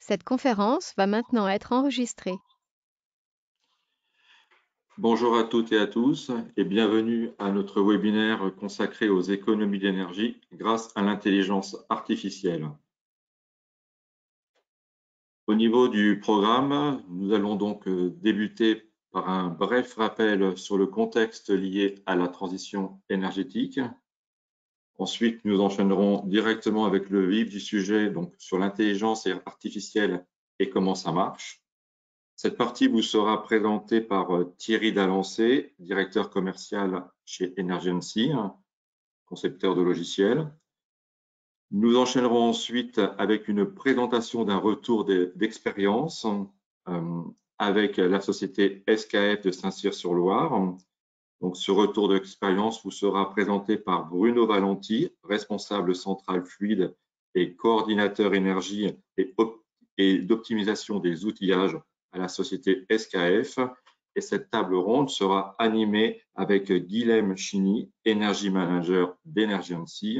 Cette conférence va maintenant être enregistrée. Bonjour à toutes et à tous et bienvenue à notre webinaire consacré aux économies d'énergie grâce à l'intelligence artificielle. Au niveau du programme, nous allons donc débuter par un bref rappel sur le contexte lié à la transition énergétique. Ensuite, nous enchaînerons directement avec le vif du sujet, donc sur l'intelligence artificielle et comment ça marche. Cette partie vous sera présentée par euh, Thierry Dalancé, directeur commercial chez Energency, concepteur de logiciels. Nous enchaînerons ensuite avec une présentation d'un retour d'expérience euh, avec la société SKF de Saint-Cyr-sur-Loire, donc, ce retour d'expérience vous sera présenté par Bruno Valenti, responsable central fluide et coordinateur énergie et, d'optimisation des outillages à la société SKF. Et cette table ronde sera animée avec Guilhem Chini, Energy Manager d'Energency,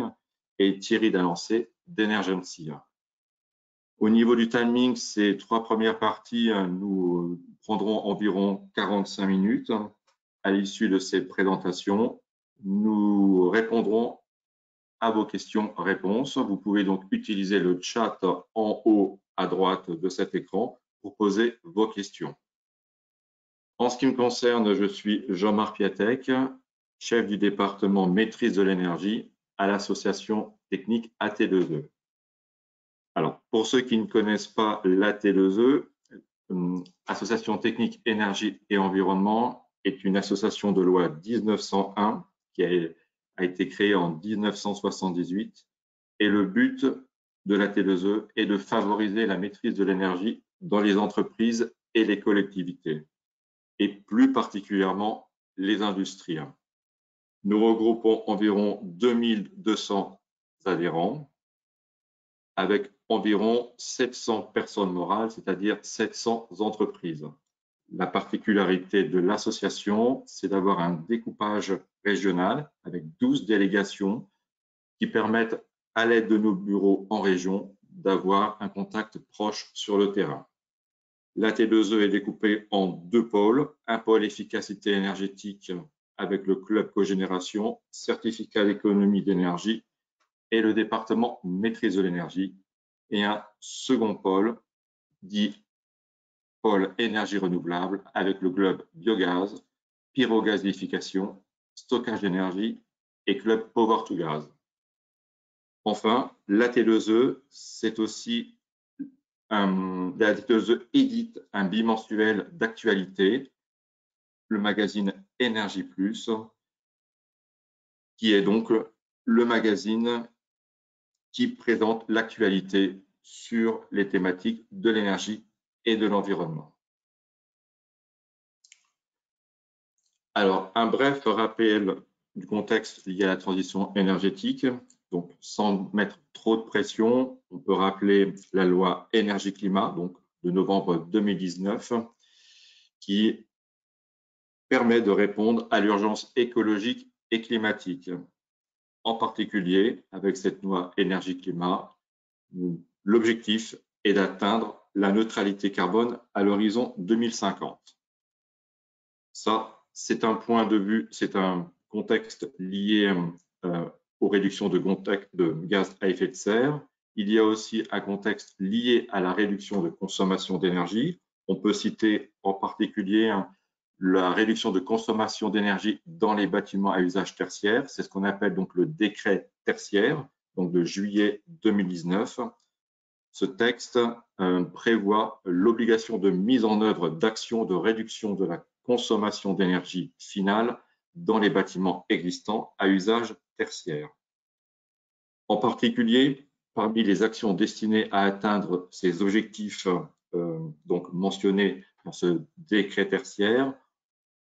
et Thierry Dalancé d'Energency. Au niveau du timing, ces trois premières parties, nous prendrons environ 45 minutes. À l'issue de ces présentations, nous répondrons à vos questions-réponses. Vous pouvez donc utiliser le chat en haut à droite de cet écran pour poser vos questions. En ce qui me concerne, je suis Jean-Marc Piatek, chef du département maîtrise de l'énergie à l'association technique AT2E. Alors, pour ceux qui ne connaissent pas l'AT2E, euh, Association technique énergie et environnement, est une association de loi 1901 qui a, été créée en 1978 et le but de la T2E est de favoriser la maîtrise de l'énergie dans les entreprises et les collectivités et plus particulièrement les industries. Nous regroupons environ 2200 adhérents avec environ 700 personnes morales, c'est-à-dire 700 entreprises. La particularité de l'association, c'est d'avoir un découpage régional avec 12 délégations qui permettent, à l'aide de nos bureaux en région, d'avoir un contact proche sur le terrain. La T2E est découpée en deux pôles, un pôle efficacité énergétique avec le club cogénération, certificat d'économie d'énergie et le département maîtrise de l'énergie, et un second pôle dit pôle énergie renouvelable avec le globe biogaz, pyrogasification, stockage d'énergie et club power to gas. Enfin, la T2E, c'est aussi un, la T2E édite un bimensuel d'actualité, le magazine Énergie Plus, qui est donc le magazine qui présente l'actualité sur les thématiques de l'énergie et de l'environnement. Alors, un bref rappel du contexte lié à la transition énergétique. Donc, sans mettre trop de pression, on peut rappeler la loi énergie-climat, de novembre 2019, qui permet de répondre à l'urgence écologique et climatique. En particulier, avec cette loi énergie-climat, l'objectif est d'atteindre la neutralité carbone à l'horizon 2050. Ça, c'est un point de vue, c'est un contexte lié euh, aux réductions de, de gaz à effet de serre. Il y a aussi un contexte lié à la réduction de consommation d'énergie. On peut citer en particulier hein, la réduction de consommation d'énergie dans les bâtiments à usage tertiaire. C'est ce qu'on appelle donc le décret tertiaire, donc de juillet 2019. Ce texte euh, prévoit l'obligation de mise en œuvre d'actions de réduction de la consommation d'énergie finale dans les bâtiments existants à usage tertiaire. En particulier, parmi les actions destinées à atteindre ces objectifs euh, donc mentionnés dans ce décret tertiaire,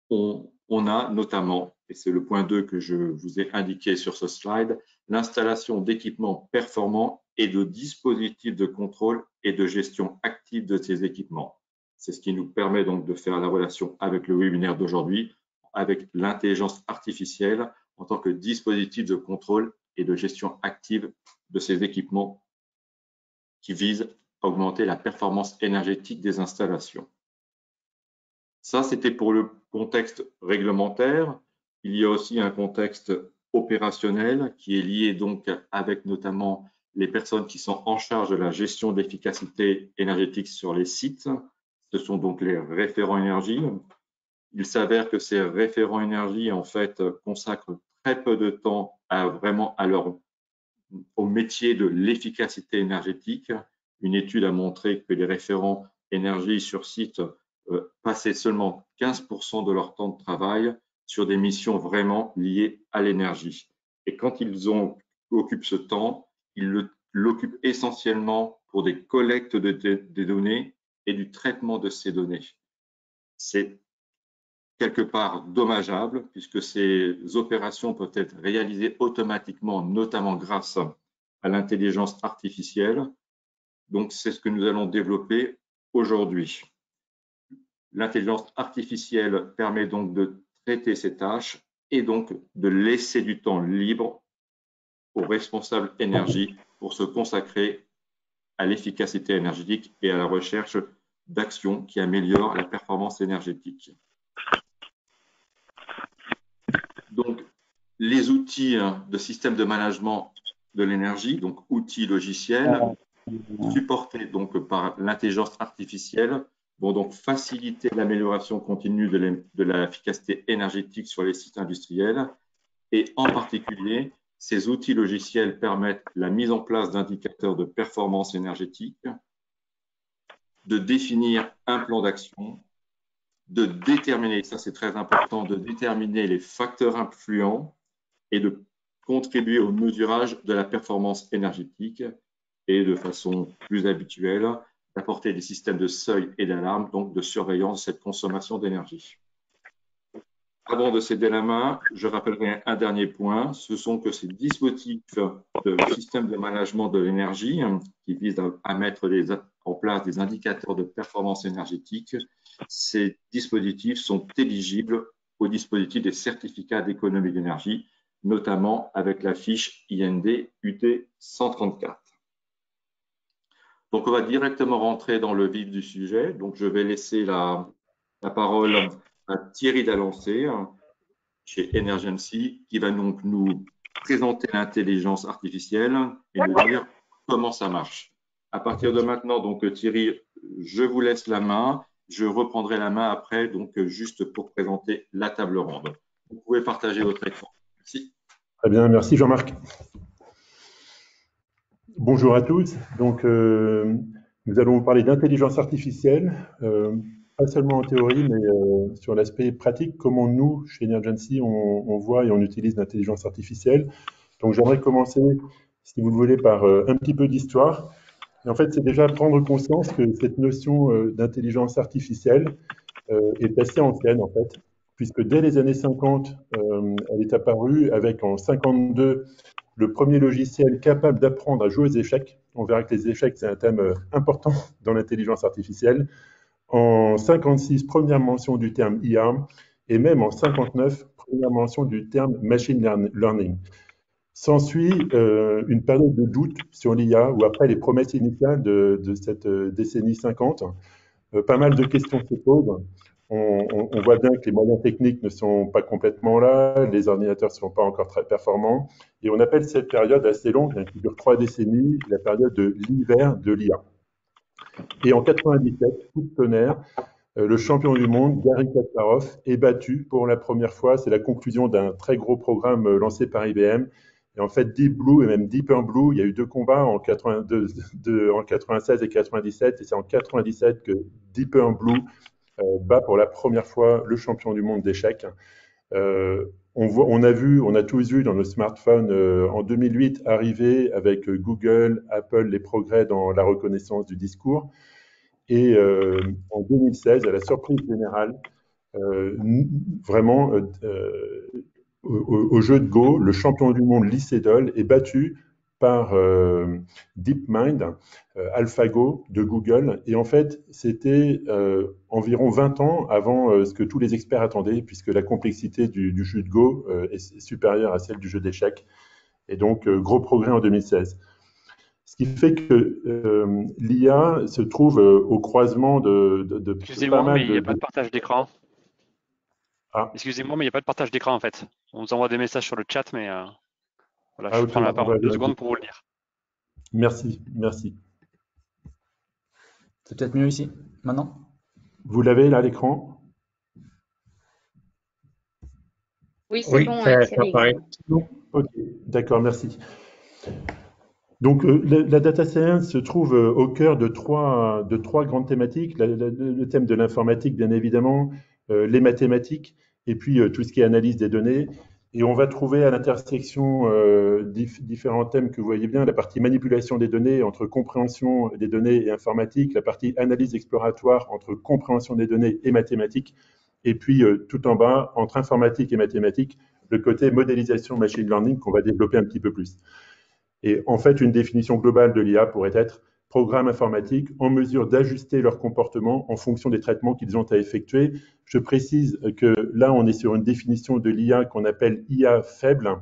on, on a notamment, et c'est le point 2 que je vous ai indiqué sur ce slide, l'installation d'équipements performants et de dispositifs de contrôle et de gestion active de ces équipements. C'est ce qui nous permet donc de faire la relation avec le webinaire d'aujourd'hui, avec l'intelligence artificielle en tant que dispositif de contrôle et de gestion active de ces équipements qui visent augmenter la performance énergétique des installations. Ça, c'était pour le contexte réglementaire. Il y a aussi un contexte opérationnel qui est lié donc avec notamment les personnes qui sont en charge de la gestion de l'efficacité énergétique sur les sites. Ce sont donc les référents énergie. Il s'avère que ces référents énergie, en fait, consacrent très peu de temps à vraiment à leur, au métier de l'efficacité énergétique. Une étude a montré que les référents énergie sur site euh, passaient seulement 15% de leur temps de travail sur des missions vraiment liées à l'énergie. Et quand ils ont, occupent ce temps, ils l'occupent essentiellement pour des collectes de, des données et du traitement de ces données. C'est quelque part dommageable puisque ces opérations peuvent être réalisées automatiquement, notamment grâce à l'intelligence artificielle. Donc, c'est ce que nous allons développer aujourd'hui. L'intelligence artificielle permet donc de traiter ces tâches et donc de laisser du temps libre aux responsables énergie pour se consacrer à l'efficacité énergétique et à la recherche d'actions qui améliorent la performance énergétique. Donc, les outils hein, de système de management de l'énergie, donc outils logiciels, supportés donc par l'intelligence artificielle, vont donc faciliter l'amélioration continue de l'efficacité énergétique sur les sites industriels. Et en particulier, ces outils logiciels permettent la mise en place d'indicateurs de performance énergétique, de définir un plan d'action, de déterminer, ça c'est très important, de déterminer les facteurs influents et de contribuer au mesurage de la performance énergétique et de façon plus habituelle, d'apporter des systèmes de seuil et d'alarme, donc de surveillance de cette consommation d'énergie. Avant de céder la main, je rappellerai un dernier point, ce sont que ces dispositifs de système de management de l'énergie qui visent à, mettre en place des indicateurs de performance énergétique, ces dispositifs sont éligibles au dispositif des certificats d'économie d'énergie, notamment avec la fiche IND UT 134. Donc, on va directement rentrer dans le vif du sujet. Donc, je vais laisser la, parole à Thierry Dalancé hein, chez Energency qui va donc nous présenter l'intelligence artificielle et nous dire comment ça marche. À partir de maintenant, donc Thierry, je vous laisse la main. Je reprendrai la main après, donc juste pour présenter la table ronde. Vous pouvez partager votre écran. Merci. Très bien, merci Jean-Marc. Bonjour à tous. Donc, euh, nous allons vous parler d'intelligence artificielle, euh, pas seulement en théorie, mais euh, sur l'aspect pratique, comment nous, chez Energency, on, on voit et on utilise l'intelligence artificielle. Donc, j'aimerais commencer, si vous le voulez, par un petit peu d'histoire. En fait, c'est déjà prendre conscience que cette notion d'intelligence artificielle est assez ancienne, en fait, puisque dès les années 50, elle est apparue avec en 52 le premier logiciel capable d'apprendre à jouer aux échecs. On verra que les échecs, c'est un thème euh, important dans l'intelligence artificielle. En 56, première mention du terme IA, et même en 59, première mention du terme machine learning. S'ensuit euh, une période de doute sur l'IA, où après les promesses initiales de, cette euh, décennie 50, pas mal de questions se posent on, voit bien que les moyens techniques ne sont pas complètement là, les ordinateurs ne sont pas encore très performants, et on appelle cette période assez longue, qui dure trois décennies, la période de l'hiver de l'IA. Et en 97, coup de tonnerre, euh, le champion du monde, Gary Kasparov, est battu pour la première fois. C'est la conclusion d'un très gros programme euh, lancé par IBM. Et en fait, Deep Blue et même Deeper Blue, il y a eu deux combats en, 82, en 96 et 97. Et c'est en 97 que Deeper Blue bat pour la première fois le champion du monde d'échecs. Euh, on, a vu, on a tous vu dans nos smartphones euh, en 2008 arriver avec Google, Apple les progrès dans la reconnaissance du discours. Et en 2016, à la surprise générale, vraiment au, jeu de Go, le champion du monde Lee Sedol est battu par euh, DeepMind, euh, AlphaGo de Google. Et en fait, c'était euh, environ 20 ans avant ce que tous les experts attendaient, puisque la complexité du, jeu de Go est supérieure à celle du jeu d'échecs. Et donc, gros progrès en 2016. Ce qui fait que l'IA se trouve au croisement de, de, de Excusez-moi, mais il n'y a pas de partage d'écran. Ah. Excusez-moi, mais il n'y a pas de partage d'écran en fait. On vous envoie des messages sur le chat, mais voilà, ah, je prends la parole deux secondes pour vous le dire. Merci, merci. C'est peut-être mieux ici, maintenant? Vous l'avez là, l'écran? Oui, c'est bon. ça, Ok, d'accord, merci. Donc, euh, la, data science se trouve euh, au cœur de trois, de trois grandes thématiques. le thème de l'informatique, bien évidemment, euh, les mathématiques, et puis tout ce qui est analyse des données. Et on va trouver à l'intersection différents thèmes que vous voyez bien, la partie manipulation des données entre compréhension des données et informatique, la partie analyse exploratoire entre compréhension des données et mathématiques, et puis tout en bas, entre informatique et mathématiques, le côté modélisation machine learning qu'on va développer un petit peu plus. Et en fait, une définition globale de l'IA pourrait être programme informatique en mesure d'ajuster leur comportement en fonction des traitements qu'ils ont à effectuer. Je précise que là, on est sur une définition de l'IA qu'on appelle IA faible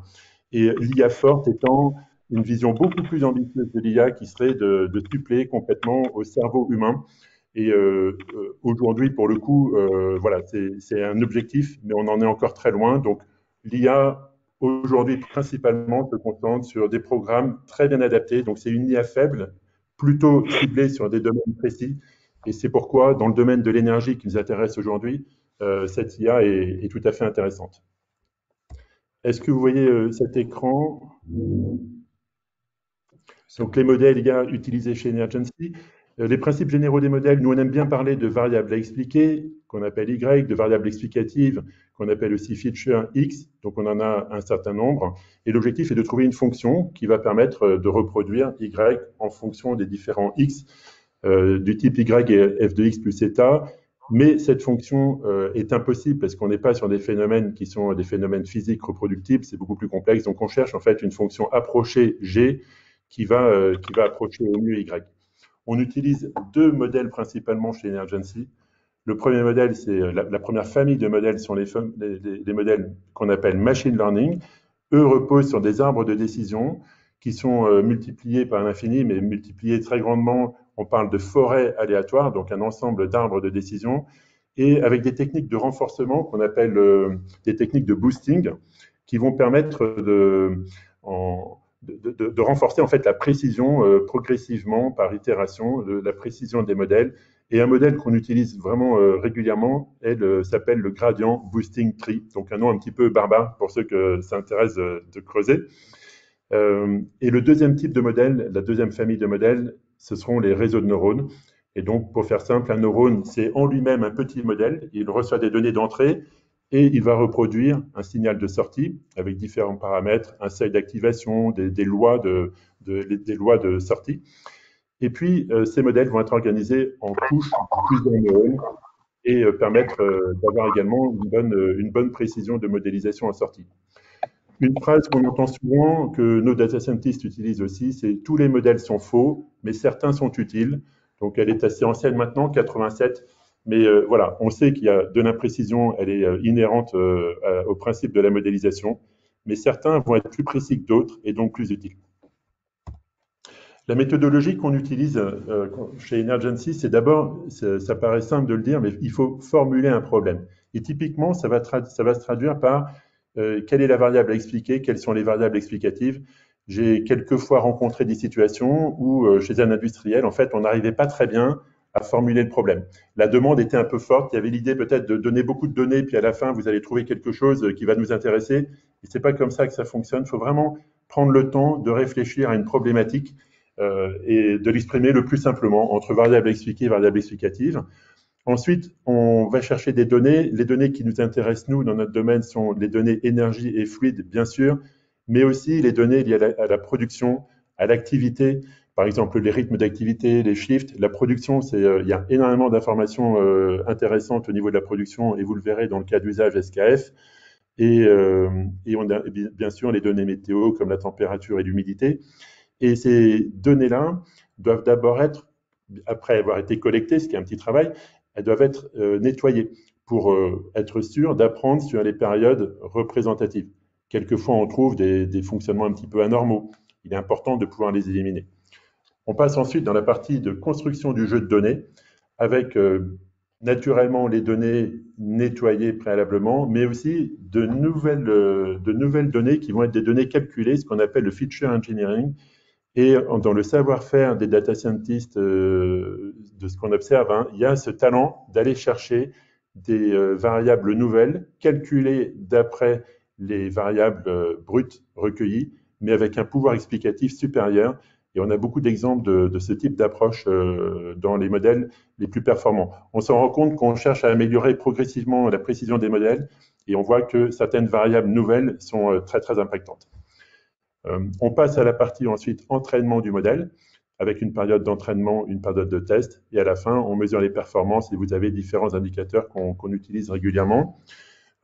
et l'IA forte étant une vision beaucoup plus ambitieuse de l'IA qui serait de, de, complètement au cerveau humain. Et euh, euh, aujourd'hui, pour le coup, euh, voilà, c'est un objectif, mais on en est encore très loin. Donc, l'IA aujourd'hui principalement se concentre sur des programmes très bien adaptés. Donc c'est une IA faible, plutôt ciblée sur des domaines précis. Et c'est pourquoi, dans le domaine de l'énergie qui nous intéresse aujourd'hui, euh, cette IA est, tout à fait intéressante. Est-ce que vous voyez euh, cet écran? Donc les modèles utilisés chez Energency. Euh, les principes généraux des modèles, nous on aime bien parler de variables à expliquer, qu'on appelle Y, de variables explicatives, qu'on appelle aussi feature X, donc on en a un certain nombre. Et l'objectif est de trouver une fonction qui va permettre euh, de reproduire Y en fonction des différents X, euh, du type Y et f de X plus θ. Mais cette fonction est impossible parce qu'on n'est pas sur des phénomènes qui sont des phénomènes physiques reproductibles, c'est beaucoup plus complexe. Donc on cherche en fait une fonction approchée G qui va, qui va approcher au mieux Y. On utilise deux modèles principalement chez Energency. Le premier modèle, c'est la, première famille de modèles sont les, modèles qu'on appelle machine learning. Eux reposent sur des arbres de décision qui sont euh, multipliés par l'infini, mais multipliés très grandement. On parle de forêts aléatoires, donc un ensemble d'arbres de décision, et avec des techniques de renforcement qu'on appelle euh, des techniques de boosting, qui vont permettre de, de, renforcer en fait la précision euh, progressivement par itération, de la précision des modèles. Et un modèle qu'on utilise vraiment euh, régulièrement s'appelle le gradient boosting tree, donc un nom un petit peu barbare pour ceux que ça intéresse de, creuser. Euh, et le deuxième type de modèle, la deuxième famille de modèles, ce seront les réseaux de neurones. Et donc, pour faire simple, un neurone, c'est en lui-même un petit modèle. Il reçoit des données d'entrée et il va reproduire un signal de sortie avec différents paramètres, un seuil d'activation, des, lois de, des lois de sortie. Et puis, euh, ces modèles vont être organisés en couches plusieurs neurones et euh, permettre euh, d'avoir également une bonne, une bonne précision de modélisation en sortie. Une phrase qu'on entend souvent, que nos data scientists utilisent aussi, c'est tous les modèles sont faux, mais certains sont utiles. Donc, elle est assez ancienne maintenant, 87. Mais euh, voilà, on sait qu'il y a de l'imprécision, elle est euh, inhérente euh, au principe de la modélisation, mais certains vont être plus précis que d'autres et donc plus utiles. La méthodologie qu'on utilise chez Energency, c'est d'abord, ça, paraît simple de le dire, mais il faut formuler un problème. Et typiquement, ça va, ça va se traduire par quelle est la variable à expliquer, quelles sont les variables explicatives. J'ai quelquefois rencontré des situations où, chez un industriel, en fait, on n'arrivait pas très bien à formuler le problème. La demande était un peu forte. Il y avait l'idée peut-être de donner beaucoup de données, puis à la fin, vous allez trouver quelque chose qui va nous intéresser. Et c'est pas comme ça que ça fonctionne. Il faut vraiment prendre le temps de réfléchir à une problématique euh, et de l'exprimer le plus simplement entre variable expliquée et variable explicative. Ensuite, on va chercher des données. Les données qui nous intéressent, nous, dans notre domaine, sont les données énergie et fluide, bien sûr, mais aussi les données liées à la production, à l'activité, par exemple les rythmes d'activité, les shifts, la production, c'est, euh, il y a énormément d'informations euh, intéressantes au niveau de la production et vous le verrez dans le cas d'usage SKF. Et, euh, et, on a bien sûr les données météo comme la température et l'humidité. Et ces données-là doivent d'abord être, après avoir été collectées, ce qui est un petit travail, elles doivent être nettoyées pour être sûr d'apprendre sur les périodes représentatives. Quelquefois, on trouve des, des fonctionnements un petit peu anormaux. Il est important de pouvoir les éliminer. On passe ensuite dans la partie de construction du jeu de données, avec euh, naturellement les données nettoyées préalablement, mais aussi de nouvelles, euh, de nouvelles données qui vont être des données calculées, ce qu'on appelle le feature engineering. Et dans le savoir-faire des data scientists, euh, de ce qu'on observe, hein, il y a ce talent d'aller chercher des variables nouvelles calculées d'après les variables brutes recueillies, mais avec un pouvoir explicatif supérieur et on a beaucoup d'exemples de, ce type d'approche euh, dans les modèles les plus performants. On se rend compte qu'on cherche à améliorer progressivement la précision des modèles et on voit que certaines variables nouvelles sont euh, très, très impactantes. Euh, on passe à la partie ensuite entraînement du modèle avec une période d'entraînement, une période de test, et à la fin, on mesure les performances et vous avez différents indicateurs qu'on utilise régulièrement.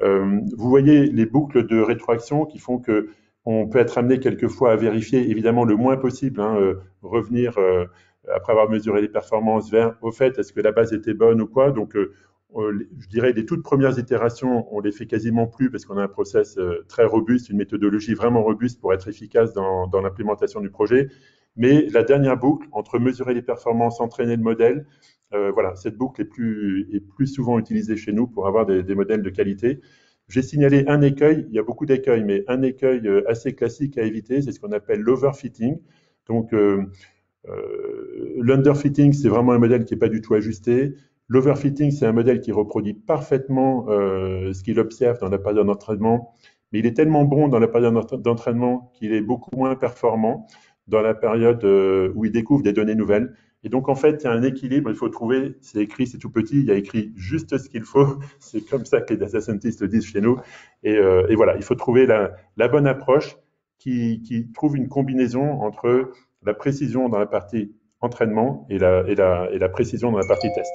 vous voyez les boucles de rétroaction qui font que on peut être amené quelquefois à vérifier, évidemment, le moins possible, hein, euh, revenir euh, après avoir mesuré les performances vers au fait, est-ce que la base était bonne ou quoi. Donc, euh, je dirais, les toutes premières itérations, on les fait quasiment plus parce qu'on a un process très robuste, une méthodologie vraiment robuste pour être efficace dans, l'implémentation du projet. Mais la dernière boucle, entre mesurer les performances, entraîner le modèle, voilà, cette boucle est plus, est plus souvent utilisée chez nous pour avoir des modèles de qualité. J'ai signalé un écueil, il y a beaucoup d'écueils, mais un écueil euh, assez classique à éviter, c'est ce qu'on appelle l'overfitting. Donc, euh, euh, l'underfitting, c'est vraiment un modèle qui n'est pas du tout ajusté. L'overfitting, c'est un modèle qui reproduit parfaitement ce qu'il observe dans la période d'entraînement, mais il est tellement bon dans la période d'entraînement qu'il est beaucoup moins performant dans la période où il découvre des données nouvelles. Et donc, en fait, il y a un équilibre, il faut trouver, c'est écrit, c'est tout petit, il y a écrit juste ce qu'il faut. C'est comme ça que les data scientists le disent chez nous. Et, euh, voilà, il faut trouver la, bonne approche qui, trouve une combinaison entre la précision dans la partie entraînement et la, précision dans la partie test.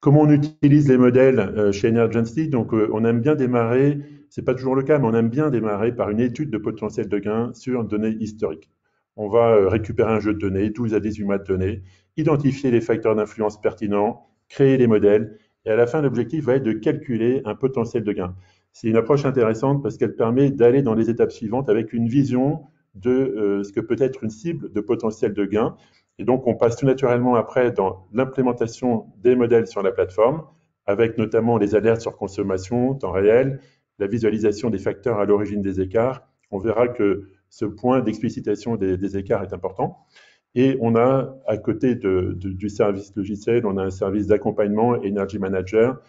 Comment on utilise les modèles euh, chez Energency Donc, euh, on aime bien démarrer, c'est pas toujours le cas, mais on aime bien démarrer par une étude de potentiel de gain sur données historiques on va euh, récupérer un jeu de données, 12 à 18 mois de données, identifier les facteurs d'influence pertinents, créer les modèles, et à la fin, l'objectif va être de calculer un potentiel de gain. C'est une approche intéressante parce qu'elle permet d'aller dans les étapes suivantes avec une vision de euh, ce que peut être une cible de potentiel de gain. Et donc, on passe tout naturellement après dans l'implémentation des modèles sur la plateforme, avec notamment les alertes sur consommation, temps réel, la visualisation des facteurs à l'origine des écarts. On verra que ce point d'explicitation des, écarts est important. Et on a, à côté du service logiciel, on a un service d'accompagnement Energy Manager.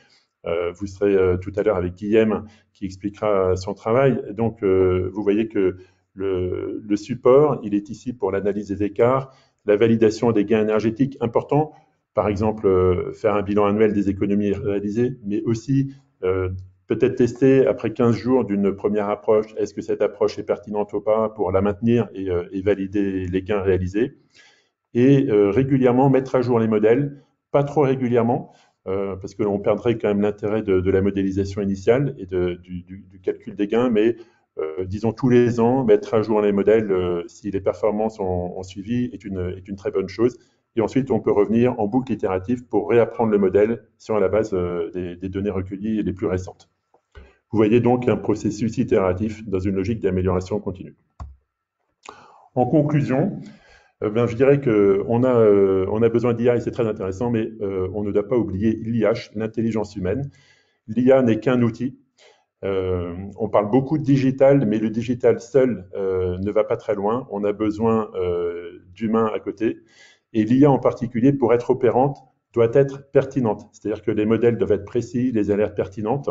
Euh, vous serez euh, tout à l'heure avec Guillaume qui expliquera son travail. Donc, euh, vous voyez que le, le, support, il est ici pour l'analyse des écarts, la validation des gains énergétiques importants, par exemple faire un bilan annuel des économies réalisées, mais aussi peut-être tester après 15 jours d'une première approche, est-ce que cette approche est pertinente ou pas pour la maintenir et, euh, valider les gains réalisés? Et euh, régulièrement mettre à jour les modèles, pas trop régulièrement, euh, parce que l'on perdrait quand même l'intérêt de, la modélisation initiale et du, calcul des gains, mais disons tous les ans, mettre à jour les modèles si les performances ont, suivi est une, très bonne chose. Et ensuite, on peut revenir en boucle itérative pour réapprendre le modèle sur la base des, des données recueillies les plus récentes. Vous voyez donc un processus itératif dans une logique d'amélioration continue. En conclusion, euh, je dirais qu'on a, euh, a besoin d'IA et c'est très intéressant, mais euh, on ne doit pas oublier l'IH, l'intelligence humaine. L'IA n'est qu'un outil. on parle beaucoup de digital, mais le digital seul ne va pas très loin. On a besoin d'humains à côté. Et l'IA en particulier, pour être opérante, doit être pertinente. C'est-à-dire que les modèles doivent être précis, les alertes pertinentes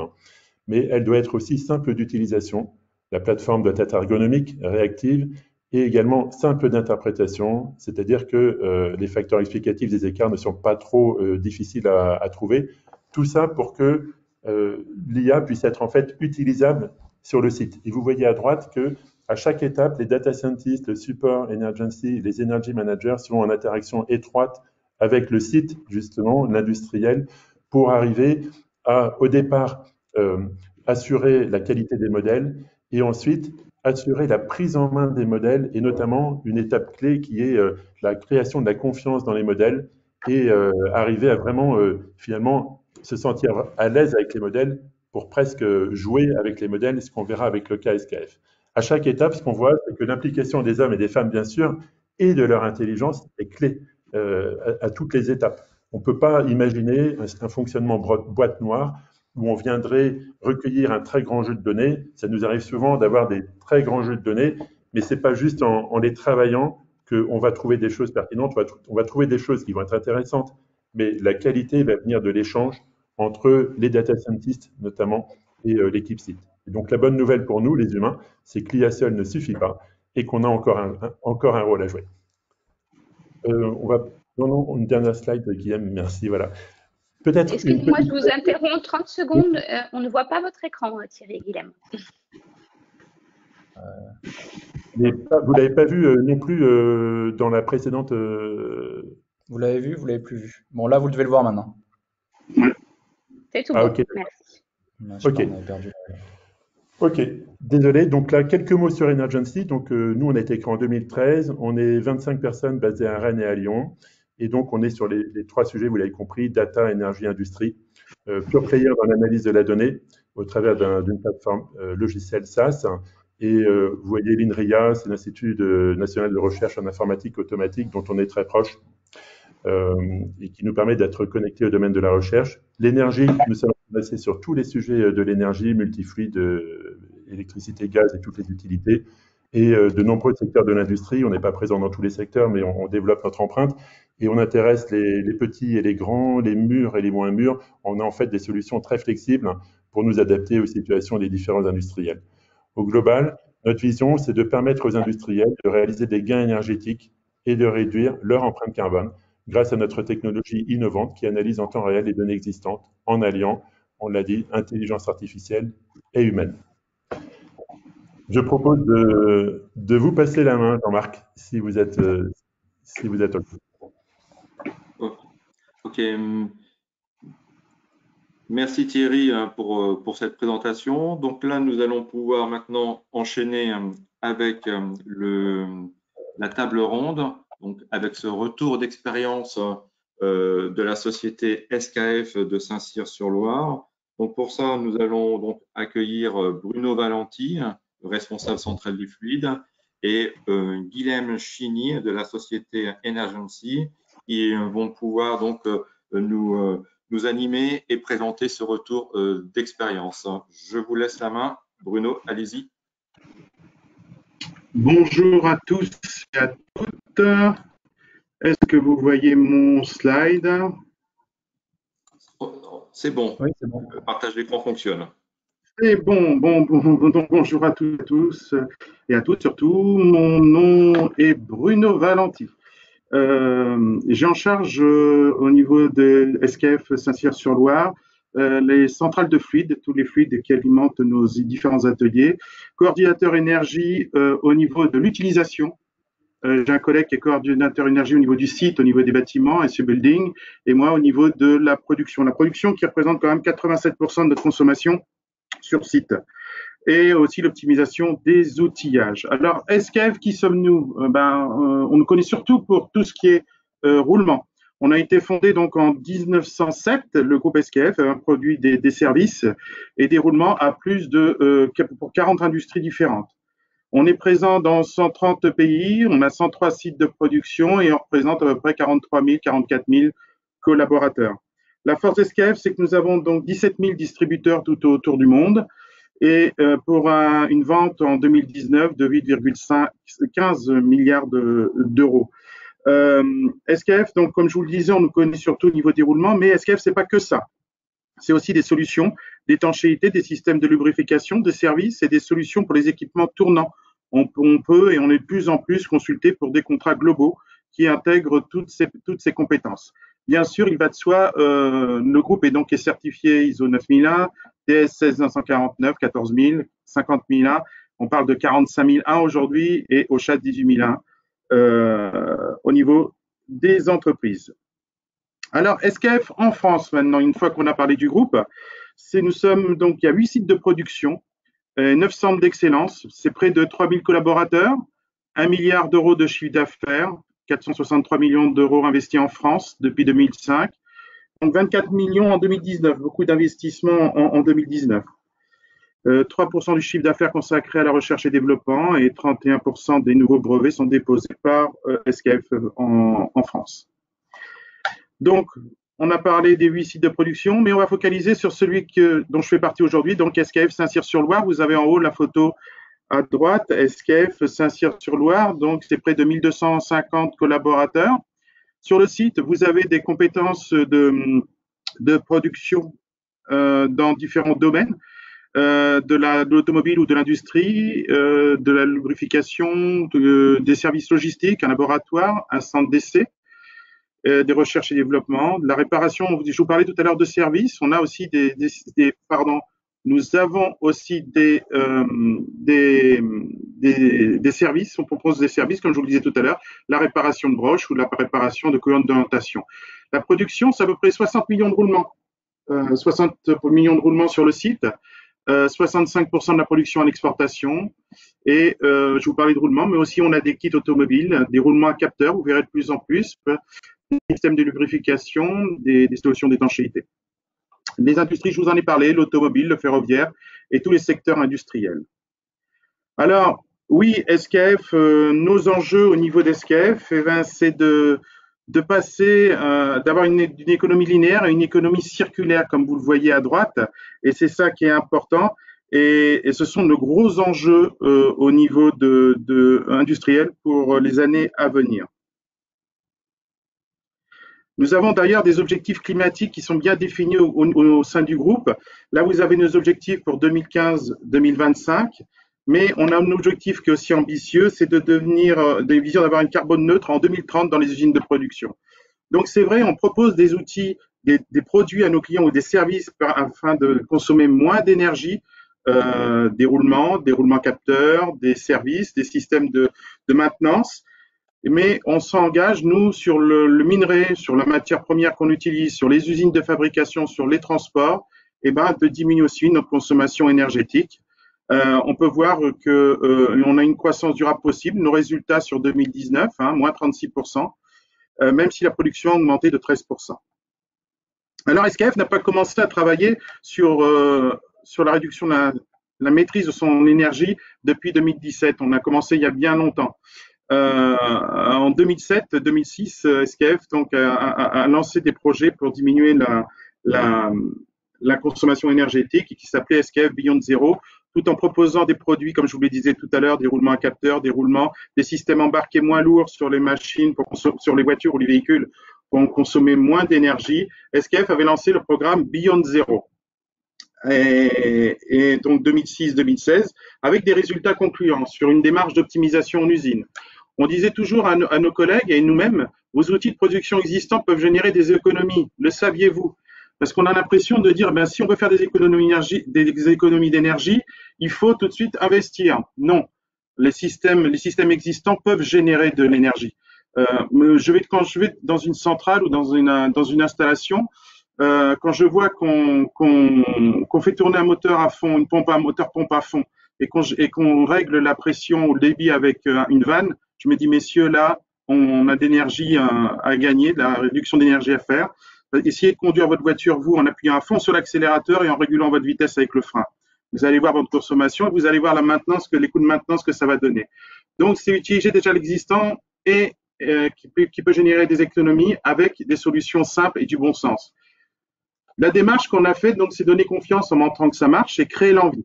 mais elle doit être aussi simple d'utilisation. La plateforme doit être ergonomique, réactive et également simple d'interprétation, c'est-à-dire que euh, les facteurs explicatifs des écarts ne sont pas trop euh, difficiles à, trouver. Tout ça pour que euh, l'IA puisse être en fait utilisable sur le site. Et vous voyez à droite que à chaque étape, les data scientists, le support emergency, les energy managers sont en interaction étroite avec le site, justement, l'industriel, pour arriver à, au départ, assurer la qualité des modèles et ensuite assurer la prise en main des modèles et notamment une étape clé qui est euh, la création de la confiance dans les modèles et euh, arriver à vraiment finalement se sentir à l'aise avec les modèles pour presque jouer avec les modèles, ce qu'on verra avec le KSKF. À chaque étape, ce qu'on voit, c'est que l'implication des hommes et des femmes, bien sûr, et de leur intelligence est clé à, toutes les étapes. On ne peut pas imaginer un, fonctionnement boîte noire où on viendrait recueillir un très grand jeu de données. Ça nous arrive souvent d'avoir des très grands jeux de données, mais ce n'est pas juste en, les travaillant qu'on va trouver des choses pertinentes, on va, trouver des choses qui vont être intéressantes, mais la qualité va venir de l'échange entre les data scientists notamment et euh, l'équipe site. donc la bonne nouvelle pour nous, les humains, c'est que l'IA seul ne suffit pas et qu'on a encore un, rôle à jouer. Euh, on va une dernière slide, Guillaume, merci. Voilà. Peut-être. Excusez-moi, je vous interromps 30 secondes. Euh, on ne voit pas votre écran, Thierry Guillaume. Euh, vous ne l'avez pas vu euh, non plus dans la précédente. Vous l'avez vu, vous l'avez plus vu. Bon, là, vous devez le voir maintenant. C'est tout. Ah, bon. Merci. ok. Ok, désolé. Donc là, quelques mots sur Energency. Donc nous, on a été créé en 2013. On est 25 personnes basées à Rennes et à Lyon. Et donc, on est sur les, trois sujets, vous l'avez compris, data, énergie, industrie, euh, pure player dans l'analyse de la donnée au travers d'une plateforme euh, logicielle SaaS. Et euh, vous voyez l'INRIA, c'est l'Institut national de recherche en informatique automatique dont on est très proche et qui nous permet d'être connectés au domaine de la recherche. L'énergie, nous sommes passés sur tous les sujets de l'énergie, multifluide, électricité, gaz et toutes les utilités et de nombreux secteurs de l'industrie. On n'est pas présent dans tous les secteurs, mais on, développe notre empreinte et on intéresse les, petits et les grands, les mûrs et les moins mûrs. On a en fait des solutions très flexibles pour nous adapter aux situations des différents industriels. Au global, notre vision, c'est de permettre aux industriels de réaliser des gains énergétiques et de réduire leur empreinte carbone grâce à notre technologie innovante qui analyse en temps réel les données existantes en alliant, on l'a dit, intelligence artificielle et humaine. Je propose de, vous passer la main, Jean-Marc, si vous êtes, si vous êtes Ok. Hum. Merci Thierry hein, pour, euh, pour cette présentation. Donc là, nous allons pouvoir maintenant enchaîner hum, avec hum, le, la table ronde, donc avec ce retour d'expérience euh, de la société SKF de Saint-Cyr-sur-Loire. Donc pour ça, nous allons donc accueillir euh, Bruno Valenti, responsable central du fluide, et euh, Guilhem Chini de la société Energency, qui vont pouvoir donc euh, nous, euh, nous animer et présenter ce retour euh, d'expérience. Je vous laisse la main. Bruno, allez-y. Bonjour à tous et à toutes. Est-ce que vous voyez mon slide? C'est bon. Le partage d'écran fonctionne. C'est bon, bon, bon, donc bonjour à toutes et à tous et à toutes surtout. Mon nom est Bruno Valenti. Euh, j'ai en charge euh, au niveau de SKF Saint-Cyr-sur-Loire euh, les centrales de fluides, tous les fluides qui alimentent nos différents ateliers, coordinateur énergie au niveau de l'utilisation. J'ai un collègue qui est coordinateur énergie au niveau du site, au niveau des bâtiments, SE Building, et moi au niveau de la production. La production qui représente quand même 87% de notre consommation sur site et aussi l'optimisation des outillages. Alors, SKF, qui sommes-nous? Euh, ben, euh, On nous connaît surtout pour tout ce qui est euh, roulement. On a été fondé donc en 1907. Le groupe SKF produit des, des, services et des roulements à plus de pour 40 industries différentes. On est présent dans 130 pays, on a 103 sites de production et on représente à peu près 43 000, 44 000 collaborateurs. La force SKF, c'est que nous avons donc 17 000 distributeurs tout autour du monde et euh, pour une vente en 2019 de 8,15 milliards d'euros. Euh, SKF, donc comme je vous le disais, on nous connaît surtout au niveau déroulement, mais SKF c'est pas que ça. C'est aussi des solutions d'étanchéité, des systèmes de lubrification, des services et des solutions pour les équipements tournants. On, on, peut et on est de plus en plus consulté pour des contrats globaux qui intègrent toutes ces, toutes ces compétences. Bien sûr, il va de soi, euh, le groupe est donc certifié ISO 9001, TS 16949, 14000, 50001. On parle de 45001 aujourd'hui et au chat 18001 euh, au niveau des entreprises. Alors, SKF en France maintenant, une fois qu'on a parlé du groupe, c'est nous sommes donc il y a huit sites de production, euh, neuf centres d'excellence, c'est près de 3000 collaborateurs, un milliard d'euros de chiffre d'affaires, 463 millions d'euros investis en France depuis 2005. Donc 24 millions en 2019, beaucoup d'investissements en, 2019. 3% du chiffre d'affaires consacré à la recherche et développement et 31% des nouveaux brevets sont déposés par SKF en, en France. Donc, on a parlé des huit sites de production, mais on va focaliser sur celui que, dont je fais partie aujourd'hui, donc SKF Saint-Cyr-sur-Loire. Vous avez en haut la photo à droite, SKF Saint-Cyr-sur-Loire, donc c'est près de 1250 collaborateurs. Sur le site, vous avez des compétences de, de production euh, dans différents domaines, euh, de l'automobile ou de l'industrie, euh, de la lubrification, des services logistiques, un laboratoire, un centre d'essai, euh, des recherches et développement, de la réparation. Je vous parlais tout à l'heure de services. On a aussi des, des, des pardon, nous avons aussi des, euh, des, des, des, services. On propose des services, comme je vous le disais tout à l'heure, la réparation de broches ou la réparation de colonnes d'orientation. La production, c'est à peu près 60 millions de roulements. Euh, 60 millions de roulements sur le site. 65% euh, de la production en exportation. Et euh, je vous parlais de roulement, mais aussi on a des kits automobiles, des roulements à capteurs, vous verrez de plus en plus, des systèmes de lubrification, des, des solutions d'étanchéité. Les industries, je vous en ai parlé, l'automobile, le ferroviaire et tous les secteurs industriels. Alors, oui, SKF, euh, nos enjeux au niveau d'SKF, eh ben, c'est de, passer, euh, d'avoir une, économie linéaire à une économie circulaire, comme vous le voyez à droite, et c'est ça qui est important. Et, et, ce sont de gros enjeux euh, au niveau de, industriel pour les années à venir. Nous avons d'ailleurs des objectifs climatiques qui sont bien définis au, sein du groupe. Là, vous avez nos objectifs pour 2015-2025, mais on a un objectif qui est aussi ambitieux, c'est de devenir, euh, des visions d'avoir une carbone neutre en 2030 dans les usines de production. Donc c'est vrai, on propose des outils, des, produits à nos clients ou des services afin de consommer moins d'énergie, euh, des roulements, des roulements capteurs, des services, des systèmes de maintenance mais on s'engage, nous, sur le, minerai, sur la matière première qu'on utilise, sur les usines de fabrication, sur les transports, et eh ben, de diminuer aussi notre consommation énergétique. Euh, on peut voir que euh, on a une croissance durable possible. Nos résultats sur 2019, hein, moins 36%, euh, même si la production a augmenté de 13%. Alors SKF n'a pas commencé à travailler sur, euh, sur la réduction de la, la, maîtrise de son énergie depuis 2017. On a commencé il y a bien longtemps. Euh, en 2007-2006, euh, SKF donc, a, a, lancé des projets pour diminuer la, consommation énergétique qui s'appelait SKF Beyond Zero, tout en proposant des produits, comme je vous le disais tout à l'heure, des roulements à capteurs, des roulements, des systèmes embarqués moins lourds sur les machines, sur les voitures ou les véhicules, pour consommer moins d'énergie. SKF avait lancé le programme Beyond Zero. Et donc 2006-2016, avec des résultats concluants sur une démarche d'optimisation en usine. On disait toujours à, nos collègues et nous-mêmes, vos outils de production existants peuvent générer des économies. Le saviez-vous? Parce qu'on a l'impression de dire, ben, si on veut faire des économies d'énergie, il faut tout de suite investir. Non, les systèmes, existants peuvent générer de l'énergie. Euh, je vais quand je vais dans une centrale ou dans une installation, euh, quand je vois qu'on fait tourner un moteur à fond, une pompe à moteur pompe à fond, et qu'on et qu'on règle la pression ou le débit avec euh, une vanne, je me dis, messieurs, là, on a d'énergie à, gagner, de la réduction d'énergie à faire. Essayez de conduire votre voiture, vous, en appuyant à fond sur l'accélérateur et en régulant votre vitesse avec le frein. Vous allez voir votre consommation vous allez voir la maintenance, que les coûts de maintenance que ça va donner. Donc, c'est utiliser déjà l'existant et euh, qui, peut, qui peut générer des économies avec des solutions simples et du bon sens. La démarche qu'on a faite, donc, c'est donner confiance en montrant que ça marche et créer l'envie.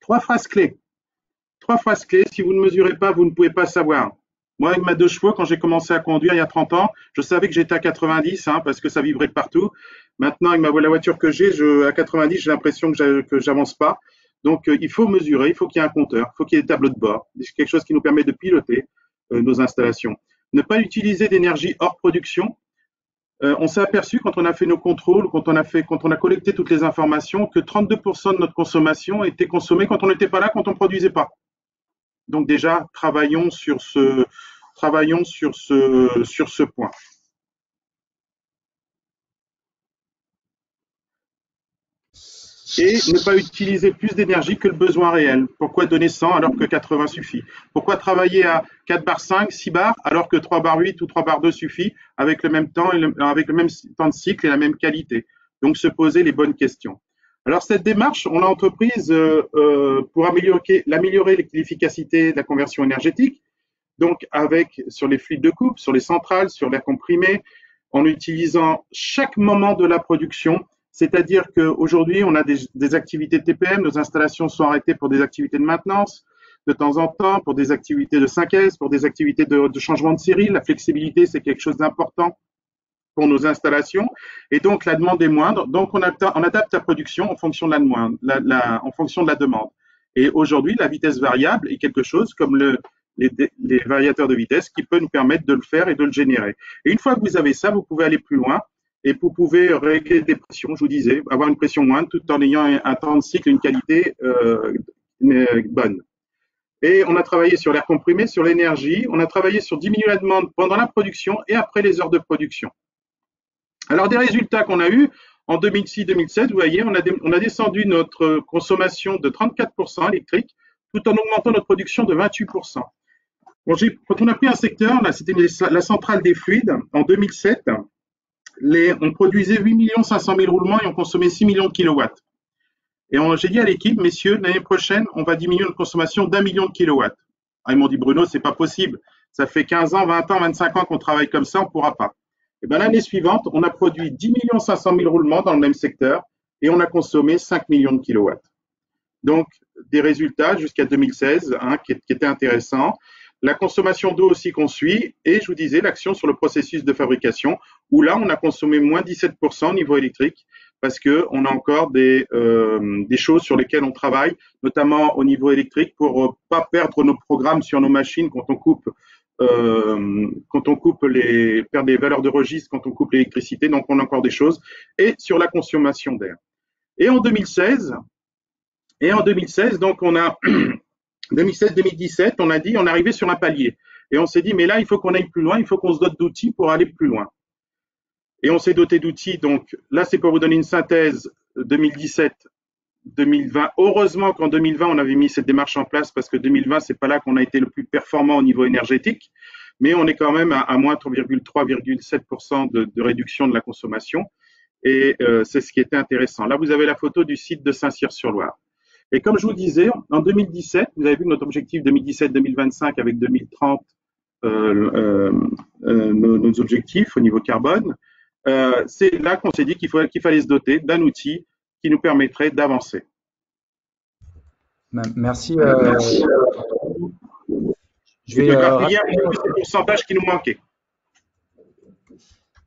Trois phrases clés. Trois phrases clés. Si vous ne mesurez pas, vous ne pouvez pas savoir. Moi, avec ma deux chevaux, quand j'ai commencé à conduire il y a 30 ans, je savais que j'étais à 90 hein, parce que ça vibrait de partout. Maintenant, avec ma, la voiture que j'ai, à 90, j'ai l'impression que j'avance pas. Donc, euh, il faut mesurer, il faut qu'il y ait un compteur, il faut qu'il y ait des tableaux de bord, quelque chose qui nous permet de piloter euh, nos installations. Ne pas utiliser d'énergie hors production. Euh, on s'est aperçu quand on a fait nos contrôles, quand on a fait, quand on a collecté toutes les informations, que 32% de notre consommation était consommée quand on n'était pas là, quand on produisait pas. Donc déjà, travaillons sur ce, travaillons sur ce, sur ce point. Et ne pas utiliser plus d'énergie que le besoin réel. Pourquoi donner 100 alors que 80 suffit? Pourquoi travailler à 4 bar 5, 6 bars alors que 3 bar 8 ou 3 bar 2 suffit avec le même temps, avec le même temps de cycle et la même qualité? Donc se poser les bonnes questions. Alors cette démarche, on l'a entreprise pour améliorer l'efficacité de la conversion énergétique, donc avec sur les fluides de coupe, sur les centrales, sur l'air comprimé, en utilisant chaque moment de la production. C'est-à-dire qu'aujourd'hui, on a des, activités de TPM, nos installations sont arrêtées pour des activités de maintenance de temps en temps, pour des activités de 5S, pour des activités de, changement de série. La flexibilité, c'est quelque chose d'important pour nos installations. Et donc, la demande est moindre. Donc, on, adapte la production en fonction de la, demande. Et aujourd'hui, la vitesse variable est quelque chose comme le, les, variateurs de vitesse qui peut nous permettre de le faire et de le générer. Et une fois que vous avez ça, vous pouvez aller plus loin et vous pouvez régler des pressions, je vous disais, avoir une pression moindre tout en ayant un, temps de cycle une qualité euh, bonne. Et on a travaillé sur l'air comprimé, sur l'énergie, on a travaillé sur diminuer la demande pendant la production et après les heures de production. Alors des résultats qu'on a eus en 2006-2007, vous voyez, on a, on a descendu notre consommation de 34% électrique tout en augmentant notre production de 28% quand on a pris un secteur, là, c'était la centrale des fluides, en 2007, les, on produisait 8 500 000 roulements et on consommait 6 millions de kilowatts. Et j'ai dit à l'équipe, messieurs, l'année prochaine, on va diminuer notre consommation d'un million de kilowatts. Ah, ils m'ont dit, Bruno, c'est pas possible. Ça fait 15 ans, 20 ans, 25 ans qu'on travaille comme ça, on pourra pas. Et ben, l'année suivante, on a produit 10 500 000 roulements dans le même secteur et on a consommé 5 millions de kilowatts. Donc, des résultats jusqu'à 2016 hein, qui, qui étaient intéressants la consommation d'eau aussi qu'on suit, et je vous disais l'action sur le processus de fabrication, où là, on a consommé moins 17% au niveau électrique, parce que on a encore des, euh, des choses sur lesquelles on travaille, notamment au niveau électrique, pour euh, pas perdre nos programmes sur nos machines quand on coupe euh, quand on coupe les perdre des valeurs de registre, quand on coupe l'électricité, donc on a encore des choses, et sur la consommation d'air. Et en 2016, et en 2016, donc on a 2016-2017, on a dit on arrivé sur un palier. Et on s'est dit, mais là, il faut qu'on aille plus loin, il faut qu'on se dote d'outils pour aller plus loin. Et on s'est doté d'outils. Donc là, c'est pour vous donner une synthèse 2017. 2020. Heureusement qu'en 2020, on avait mis cette démarche en place parce que 2020, c'est pas là qu'on a été le plus performant au niveau énergétique, mais on est quand même à, moins 3,3,7% de, réduction de la consommation. Et euh, c'est ce qui était intéressant. Là, vous avez la photo du site de Saint-Cyr-sur-Loire. Et comme je vous disais, en 2017, vous avez vu notre objectif 2017-2025 avec 2030, euh, euh, euh, nos, objectifs au niveau carbone. Euh, c'est là qu'on s'est dit qu'il fallait se doter d'un outil qui nous permettrait d'avancer. Merci. Merci. Je vais euh, le pourcentage qui nous manquait.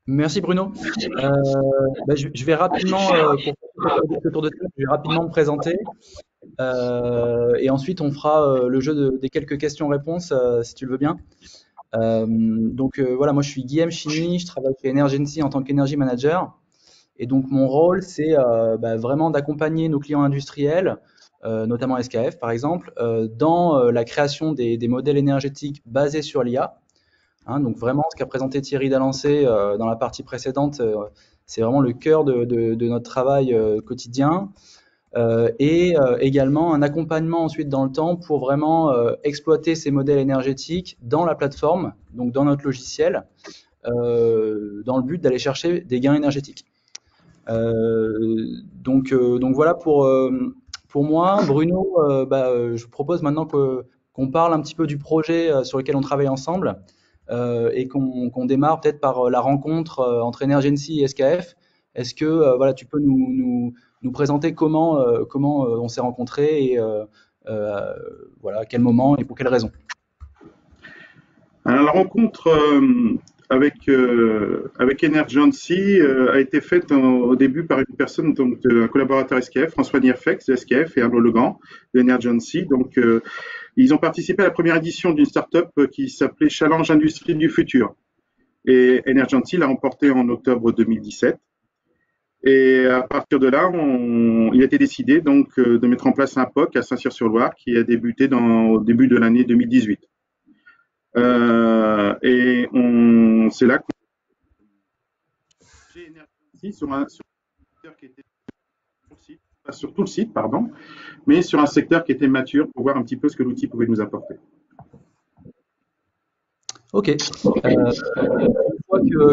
Merci Bruno. Euh, bah, je, je, vais rapidement, euh, pour ce tour de table, je vais rapidement me présenter. Euh, et ensuite, on fera euh, le jeu des quelques questions-réponses, euh, si tu le veux bien. donc voilà, moi je suis Guillaume Chini, je travaille chez Energency en tant qu'Energy Manager. Et donc mon rôle, c'est bah, vraiment d'accompagner nos clients industriels, notamment SKF par exemple, dans la création des, modèles énergétiques basés sur l'IA. Hein, donc vraiment, ce qu'a présenté Thierry Dalancé dans la partie précédente, c'est vraiment le cœur de, notre travail quotidien. Euh, et euh, également un accompagnement ensuite dans le temps pour vraiment euh, exploiter ces modèles énergétiques dans la plateforme, donc dans notre logiciel, dans le but d'aller chercher des gains énergétiques. Donc, donc voilà pour, pour moi. Bruno, bah, je propose maintenant qu'on parle un petit peu du projet sur lequel on travaille ensemble et qu'on démarre peut-être par la rencontre entre Energency et SKF. Est-ce que tu peux nous, présenter comment, euh, euh, on s'est rencontrés et euh, à quel moment et pour quelles raisons. Alors, la rencontre avec, avec Energency a été faite au début par une personne, donc un collaborateur SKF, François Nierfex de SKF et Arnaud Legrand de Energency. Donc, ils ont participé à la première édition d'une start-up qui s'appelait Challenge Industrie du Futur. Et Energency l'a remporté en octobre 2017. Et à partir de là, on, il a été décidé donc euh, de mettre en place un POC à Saint-Cyr-sur-Loire qui a débuté dans, au début de l'année 2018. Euh, et c'est là qu'on j'ai sur un, sur un secteur qui était sur tout le site, pardon, mais sur un secteur qui était mature pour voir un petit peu ce que l'outil pouvait nous apporter. Ok. Euh,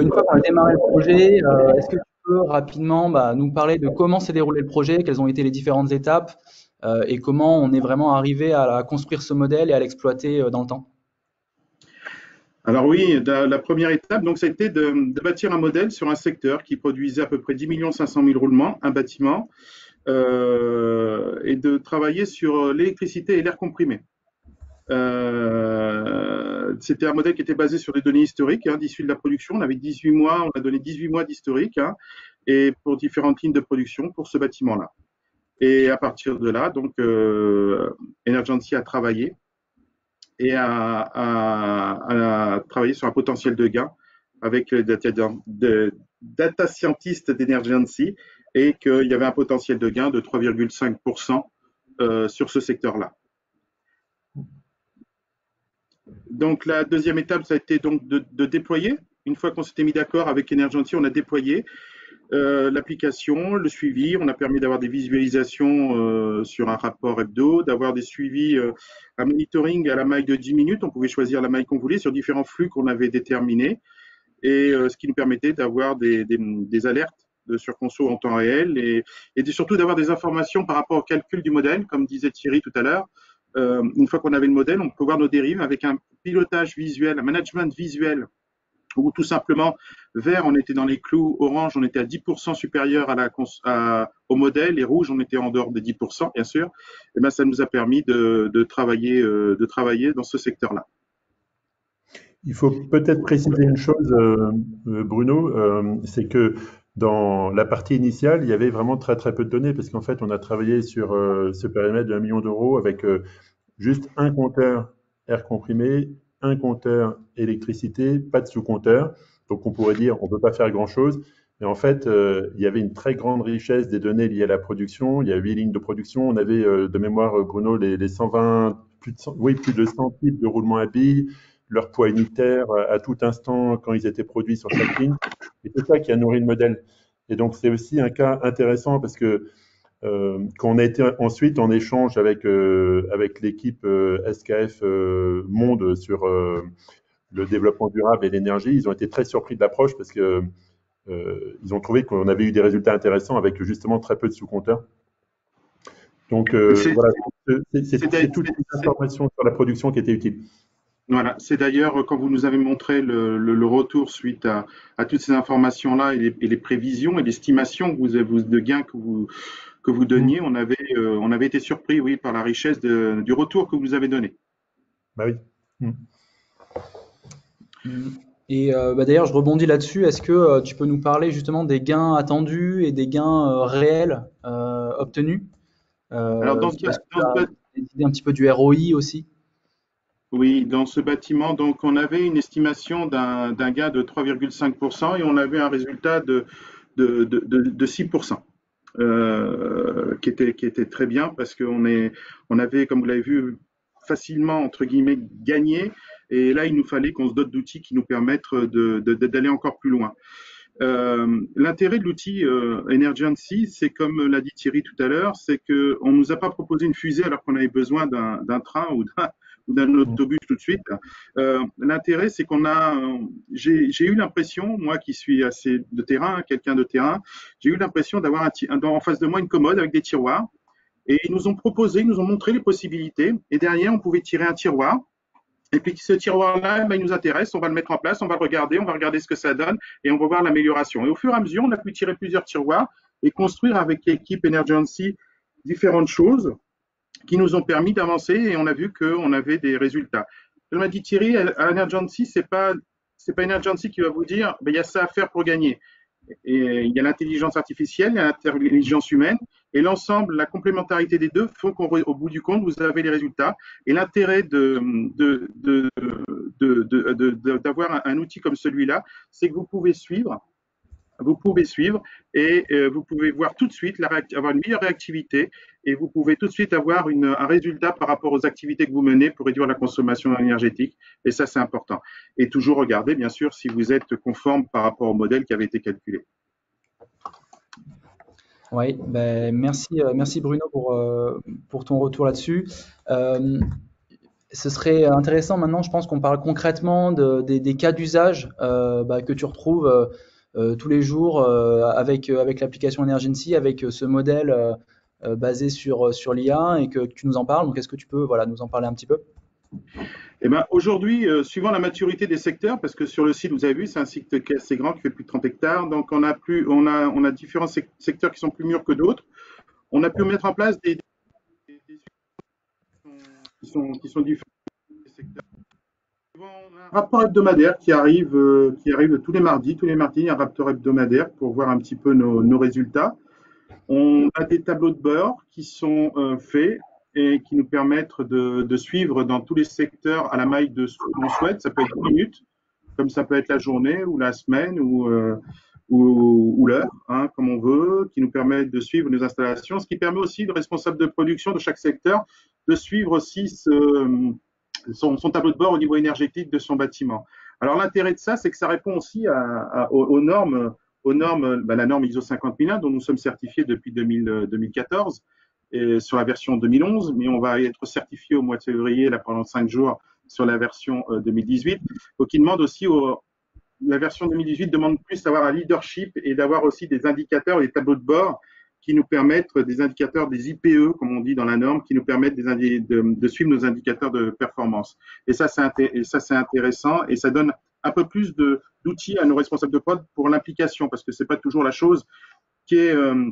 une fois qu'on a démarré le projet, est-ce que peux rapidement bah, nous parler de comment s'est déroulé le projet, quelles ont été les différentes étapes et comment on est vraiment arrivé à, construire ce modèle et à l'exploiter dans le temps? Alors oui, la, première étape, donc, ça a été de, bâtir un modèle sur un secteur qui produisait à peu près 10 500 000 roulements, un bâtiment, euh, et de travailler sur l'électricité et l'air comprimé. Euh, c'était un modèle qui était basé sur des données historiques hein, d'issue de la production. On avait 18 mois, on a donné 18 mois d'historique hein, et pour différentes lignes de production pour ce bâtiment-là. Et à partir de là, donc euh, Energency a travaillé et à, travailler sur un potentiel de gain avec le data, de, data d'Energency et qu'il y avait un potentiel de gain de 3,5% euh, sur ce secteur-là. Donc la deuxième étape, ça a été donc de, de déployer. Une fois qu'on s'était mis d'accord avec Energency, on a déployé euh, l'application, le suivi. On a permis d'avoir des visualisations euh, sur un rapport hebdo, d'avoir des suivis, euh, un monitoring à la maille de 10 minutes. On pouvait choisir la maille qu'on voulait sur différents flux qu'on avait déterminés, et ce qui nous permettait d'avoir des, des, alertes de surconso en temps réel et, et surtout d'avoir des informations par rapport au calcul du modèle, comme disait Thierry tout à l'heure. une fois qu'on avait le modèle, on peut voir nos dérives avec un pilotage visuel, un management visuel ou tout simplement, vert, on était dans les clous, orange, on était à 10% supérieur au modèle, et rouge, on était en dehors des 10%, bien sûr, et eh ben, ça nous a permis de, travailler, euh, de travailler dans ce secteur-là. Il faut peut-être préciser une chose, euh, euh, Bruno, c'est que dans la partie initiale, il y avait vraiment très très peu de données, parce qu'en fait, on a travaillé sur ce périmètre de 1 million d'euros avec juste un compteur air comprimé un compteur électricité, pas de sous-compteur. Donc on pourrait dire on ne peut pas faire grand-chose. Mais en fait, euh, il y avait une très grande richesse des données liées à la production. Il y a huit lignes de production. On avait euh, de mémoire, Bruno, les, 120, plus de 100, oui, plus de 100 types de roulements à billes, leur poids unitaire euh, à tout instant quand ils étaient produits sur chaque ligne. Et c'est ça qui a nourri le modèle. Et donc c'est aussi un cas intéressant parce que euh, quand on a été ensuite en échange avec, euh, avec l'équipe euh, SKF Monde sur le développement durable et l'énergie, ils ont été très surpris de l'approche parce que ils ont trouvé qu'on avait eu des résultats intéressants avec justement très peu de sous-compteurs. Donc voilà, c'est toutes les informations sur la production qui étaient utiles. Voilà, c'est d'ailleurs quand vous nous avez montré le, le, retour suite à, à toutes ces informations-là et, et, les prévisions et l'estimation de gains que vous, que vous donniez, on avait, euh, on avait été surpris, oui, par la richesse du retour que vous nous avez donné. Bah oui. Mm. Et euh, bah d'ailleurs, je rebondis là-dessus. Est-ce que euh, tu peux nous parler justement des gains attendus et des gains réels obtenus Alors, dans, ce, un petit peu du ROI aussi? Oui, dans ce bâtiment, donc on avait une estimation d'un gain de 3,5% et on avait un résultat de, de, de, de 6%. Euh, qui, était, qui était très bien parce qu'on on avait, comme vous l'avez vu, facilement, entre guillemets, gagné. Et là, il nous fallait qu'on se dote d'outils qui nous permettent d'aller encore plus loin. Euh, L'intérêt de l'outil euh, Energency, c'est comme l'a dit Thierry tout à l'heure, c'est qu'on ne nous a pas proposé une fusée alors qu'on avait besoin d'un train ou d'un mm. autobus tout de suite. Euh, L'intérêt, c'est qu'on a, j'ai eu l'impression, moi qui suis assez de terrain, quelqu'un de terrain, j'ai eu l'impression d'avoir en face de moi une commode avec des tiroirs. Et ils nous ont proposé, ils nous ont montré les possibilités. Et derrière, on pouvait tirer un tiroir. Et puis ce tiroir-là, ben, il nous intéresse, on va le mettre en place, on va le regarder, on va regarder ce que ça donne et on va voir l'amélioration. Et au fur et à mesure, on a pu tirer plusieurs tiroirs et construire avec l'équipe Energency différentes choses qui nous ont permis d'avancer et on a vu qu'on avait des résultats. Je m'a dit Thierry, à Energency, c'est pas c'est pas Energency qui va vous dire ben, il y a ça à faire pour gagner. Il y a l'intelligence artificielle, il y a l'intelligence humaine, et l'ensemble, la complémentarité des deux font qu'au bout du compte, vous avez les résultats. Et l'intérêt de, de, de, d'avoir un, outil comme celui-là, c'est que vous pouvez suivre vous pouvez suivre et euh, vous pouvez voir tout de suite avoir une meilleure réactivité et vous pouvez tout de suite avoir un résultat par rapport aux activités que vous menez pour réduire la consommation énergétique. Et ça, c'est important. Et toujours regarder, bien sûr, si vous êtes conforme par rapport au modèle qui avait été calculé. Oui, ben merci, euh, merci Bruno pour, euh, pour ton retour là-dessus. ce serait intéressant maintenant, je pense qu'on parle concrètement de, des, des, cas d'usage bah, que tu retrouves tous les jours avec, avec l'application Energency, avec ce modèle basé sur, sur l'IA et que, tu nous en parles. Donc, est-ce que tu peux voilà, nous en parler un petit peu? Eh ben, Aujourd'hui, suivant la maturité des secteurs, parce que sur le site, vous avez vu, c'est un site qui est assez grand, qui fait plus de 30 hectares, donc on a, plus, on a, on a différents secteurs qui sont plus mûrs que d'autres. On a pu mettre en place des, qui sont, qui sont différents secteurs. Rapport hebdomadaire qui arrive, euh, qui arrive tous les mardis. Tous les mardis, il y a un rapport hebdomadaire pour voir un petit peu nos, résultats. On a des tableaux de bord qui sont euh, faits et qui nous permettent de, suivre dans tous les secteurs à la maille de ce qu'on souhaite. Ça peut être 10 minutes, comme ça peut être la journée ou la semaine ou, euh, ou, l'heure, hein, comme on veut, qui nous permet de suivre nos installations, ce qui permet aussi le responsable de production de chaque secteur de suivre aussi ce, son, tableau de bord au niveau énergétique de son bâtiment. Alors l'intérêt de ça, c'est que ça répond aussi aux, normes, aux normes, bah, la norme ISO 50001 dont nous sommes certifiés depuis 2000, 2014 et sur la version 2011, mais on va être certifié au mois de février là pendant cinq jours sur la version 2018. Donc il demande aussi au, la version 2018 demande plus d'avoir un leadership et d'avoir aussi des indicateurs, des tableaux de bord qui nous permettent, des indicateurs, des IPE, comme on dit dans la norme, qui nous permettent de, suivre nos indicateurs de performance. Et ça, c'est intéressant et ça donne un peu plus d'outils à nos responsables de prod pour l'implication, parce que c'est pas toujours la chose qui est, euh,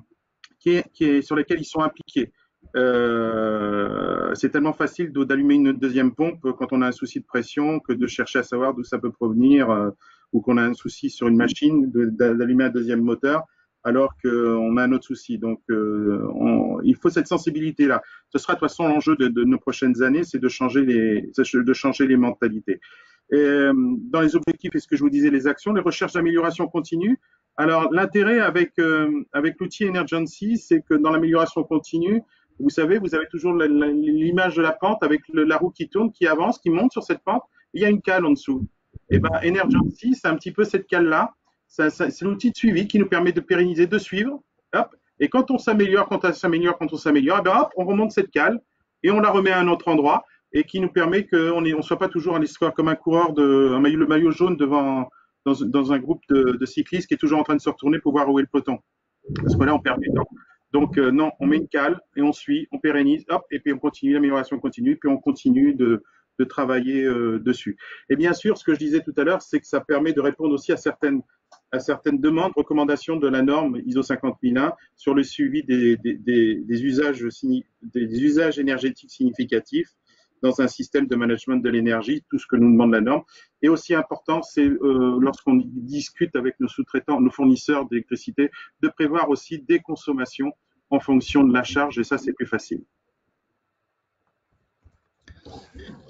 qui est sur laquelle ils sont impliqués. Euh, c'est tellement facile d'allumer une deuxième pompe quand on a un souci de pression que de chercher à savoir d'où ça peut provenir. Euh, ou qu'on a un souci sur une machine, d'allumer un deuxième moteur, alors qu'on a un autre souci. Donc, euh, il faut cette sensibilité-là. Ce sera de toute façon l'enjeu de, nos prochaines années, c'est de changer les, de changer les mentalités. Euh, dans les objectifs, et ce que je vous disais, les actions, les recherches d'amélioration continue. Alors, l'intérêt avec, euh, avec l'outil Emergency, c'est que dans l'amélioration continue, vous savez, vous avez toujours l'image de la pente avec la roue qui tourne, qui avance, qui monte sur cette pente. Il y a une cale en dessous. Et eh ben, Energency, c'est un petit peu cette cale-là. C'est l'outil de suivi qui nous permet de pérenniser, de suivre. Et quand on s'améliore, quand on s'améliore, quand on s'améliore, eh ben on remonte cette cale et on la remet à un autre endroit et qui nous permet qu'on ne soit pas toujours à l'histoire comme un coureur de maillot, le maillot jaune devant dans, un groupe de, cyclistes qui est toujours en train de se retourner pour voir où est le peloton. Parce que là, on perd du temps. Donc euh, non, on met une cale et on suit, on pérennise, hop, et puis on continue, l'amélioration continue, puis on continue de, de travailler euh, dessus. Et bien sûr, ce que je disais tout à l'heure, c'est que ça permet de répondre aussi à certaines, à certaines demandes, recommandations de la norme ISO 50001 sur le suivi des, usages énergétiques significatifs dans un système de management de l'énergie, tout ce que nous demande la norme. Et aussi important, c'est euh, lorsqu'on discute avec nos sous-traitants, nos fournisseurs d'électricité, de prévoir aussi des consommations en fonction de la charge, et ça, c'est plus facile.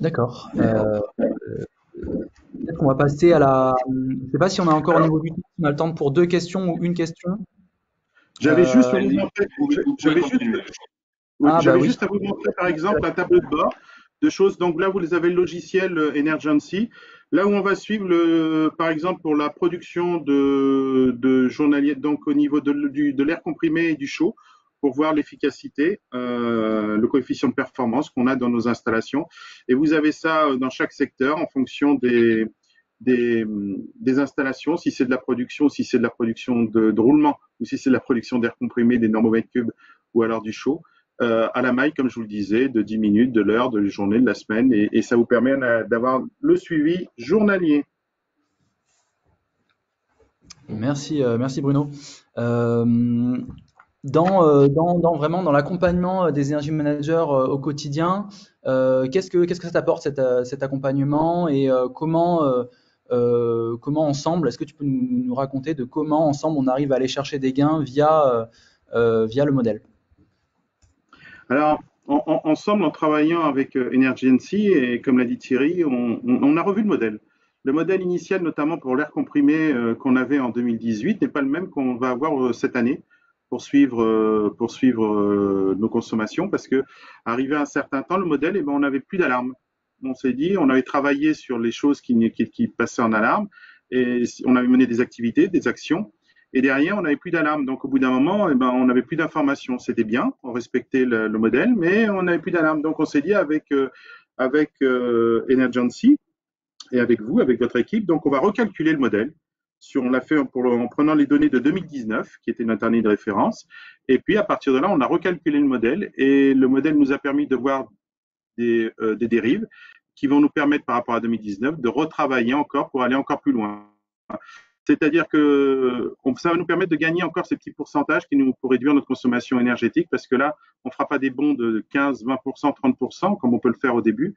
D'accord. Euh, Peut-être qu'on va passer à la. Je ne sais pas si on a encore au niveau du temps, on a le temps pour deux questions ou une question. J'avais juste, à vous montrer, j'avais juste, ah, bah oui. juste à vous montrer, par exemple, un tableau de bord de choses. Donc là, vous avez le logiciel Energency. Là où on va suivre, le, par exemple, pour la production de, de journalier, donc au niveau de, de l'air comprimé et du chaud, pour voir l'efficacité, euh, le coefficient de performance qu'on a dans nos installations. Et vous avez ça euh, dans chaque secteur en fonction des, installations, si c'est de la production, si c'est de la production de, roulement, ou si c'est de la production d'air comprimé, des normomètres cubes, ou alors du chaud, euh, à la maille, comme je vous le disais, de 10 minutes, de l'heure, de la journée, de la semaine, et, ça vous permet d'avoir le suivi journalier. Merci, merci Bruno. Dans, euh, dans, vraiment dans l'accompagnement euh, des énergie managers euh, au quotidien, qu'est-ce que qu'est-ce que ça t'apporte cet, accompagnement et comment comment ensemble, est-ce que tu peux nous, raconter de comment ensemble on arrive à aller chercher des gains via via le modèle? Alors en, ensemble, en travaillant avec Energency et comme l'a dit Thierry, on, a revu le modèle. Le modèle initial, notamment pour l'air comprimé qu'on avait en 2018, n'est pas le même qu'on va avoir cette année poursuivre, euh, euh, nos consommations parce que arrivé à un certain temps, le modèle, eh ben, on n'avait plus d'alarme. On s'est dit, on avait travaillé sur les choses qui, passaient en alarme et on avait mené des activités, des actions. Et derrière, on n'avait plus d'alarme. Donc, au bout d'un moment, eh ben, on n'avait plus d'informations. C'était bien, on respectait le, le, modèle, mais on n'avait plus d'alarme. Donc, on s'est dit avec, euh, euh, et avec vous, avec votre équipe, donc on va recalculer le modèle On l'a fait en prenant les données de 2019, qui était notre année de référence. Et puis, à partir de là, on a recalculé le modèle et le modèle nous a permis de voir des, euh, dérives qui vont nous permettre, par rapport à 2019, de retravailler encore pour aller encore plus loin. C'est-à-dire que ça va nous permettre de gagner encore ces petits pourcentages qui nous pour réduire notre consommation énergétique parce que là, on ne fera pas des bons de 15, 20%, 30% comme on peut le faire au début,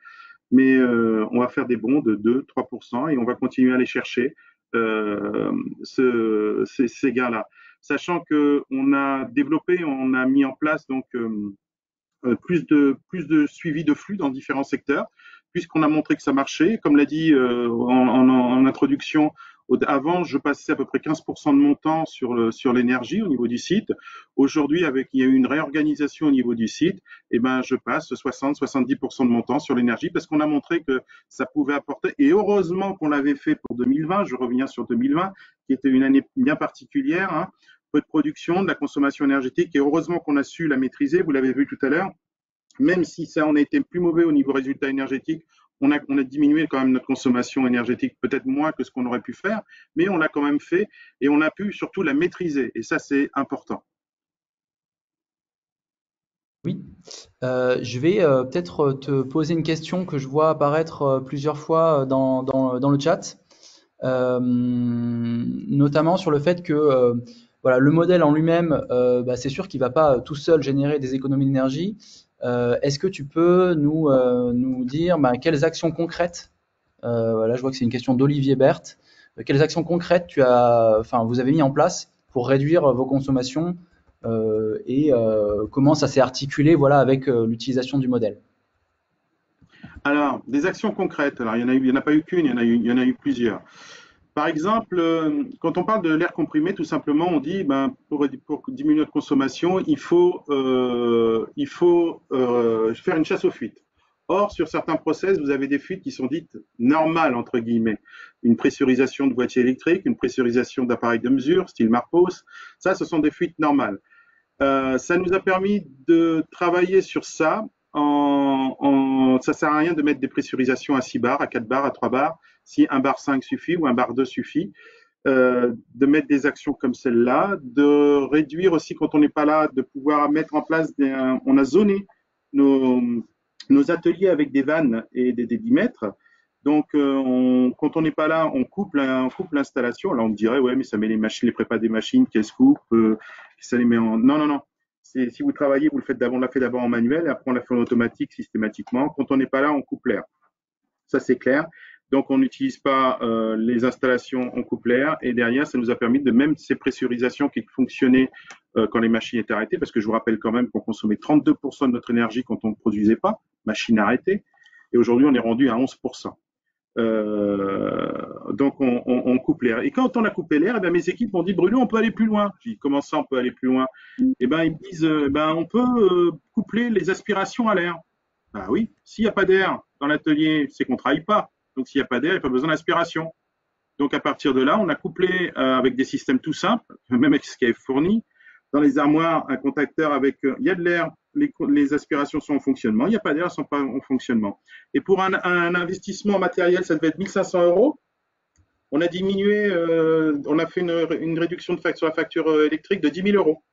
mais euh, on va faire des bons de 2, 3% et on va continuer à aller chercher ce, ces, gains-là. Sachant que on a développé, on a mis en place donc euh, euh plus de plus de suivi de flux dans différents secteurs puisqu'on a montré que ça marchait. Comme l'a dit euh, en, introduction, avant, je passais à peu près 15% de mon temps sur l'énergie au niveau du site. Aujourd'hui, avec il y a eu une réorganisation au niveau du site, eh ben je passe 60-70% de mon temps sur l'énergie parce qu'on a montré que ça pouvait apporter. Et heureusement qu'on l'avait fait pour 2020. Je reviens sur 2020, qui était une année bien particulière. Hein. Peu de production, de la consommation énergétique, et heureusement qu'on a su la maîtriser. Vous l'avez vu tout à l'heure. Même si ça on a été plus mauvais au niveau résultat énergétique, on a, diminué quand même notre consommation énergétique, peut-être moins que ce qu'on aurait pu faire, mais on l'a quand même fait et on a pu surtout la maîtriser. Et ça, c'est important. Oui, euh, je vais euh, peut-être te poser une question que je vois apparaître euh, plusieurs fois dans, le chat, euh, notamment sur le fait que euh, voilà, le modèle en lui-même, euh, bah, c'est sûr qu'il ne va pas tout seul générer des économies d'énergie, euh, est-ce que tu peux nous, euh, dire bah, quelles actions concrètes, euh, là je vois que c'est une question d'Olivier Berthe, quelles actions concrètes tu as, enfin, vous avez mis en place pour réduire vos consommations et comment ça s'est articulé voilà, avec l'utilisation du modèle? Alors, des actions concrètes, alors il n'y en, a pas eu qu'une, il, y en a eu plusieurs. Par exemple, euh, quand on parle de l'air comprimé, tout simplement, on dit ben, pour, diminuer notre consommation, il faut, euh, euh, faire une chasse aux fuites. Or, sur certains process, vous avez des fuites qui sont dites normales, entre guillemets. Une pressurisation de boîtier électrique, une pressurisation d'appareil de mesure, style Marpos. Ça, ce sont des fuites normales. Ça nous a permis de travailler sur ça. En, en, ça sert à rien de mettre des pressurisations à 6 bars, à 4 bars, à 3 bars si un bar 5 suffit ou un bar 2 suffit, euh, de mettre des actions comme celle-là, de réduire aussi quand on n'est pas là, de pouvoir mettre en place, des, on a zoné nos, nos, ateliers avec des vannes et des débitmètres. Donc, euh, on, quand on n'est pas là, on coupe, on coupe l'installation. Là, on me dirait, ouais, mais ça met les machines, les prépas des machines, qu'elles coupent, euh, ça les met en. Non, non, non. Si vous travaillez, vous le faites d'abord, on l'a fait d'abord en manuel, et après on l'a fait en automatique systématiquement. Quand on n'est pas là, on coupe l'air. Ça, c'est clair. Donc, on n'utilise pas euh, les installations en couple-air. Et derrière, ça nous a permis de même ces pressurisations qui fonctionnaient euh, quand les machines étaient arrêtées, parce que je vous rappelle quand même qu'on consommait 32% de notre énergie quand on ne produisait pas, machine arrêtée. Et aujourd'hui, on est rendu à 11%. Euh, donc, on, on, on coupe l'air. Et quand on a coupé l'air, eh mes équipes ont dit Bruno, on peut aller plus loin. J'ai dit comment ça, on peut aller plus loin? Eh ben, ils me disent eh ben, on peut euh, coupler les aspirations à l'air. Ah oui, s'il n'y a pas d'air dans l'atelier, c'est qu'on ne travaille pas. Donc, s'il n'y a pas d'air, il n'y a pas besoin d'aspiration. Donc, à partir de là, on a couplé euh, avec des systèmes tout simples, même avec ce qui est fourni. Dans les armoires, un contacteur avec, il y a de l'air, les, aspirations sont en fonctionnement, il n'y a pas d'air, elles ne sont pas en fonctionnement. Et pour un, un, investissement matériel, ça devait être 1500 euros. On a diminué, euh, on a fait une, réduction de sur la facture euh, électrique de 10 000 euros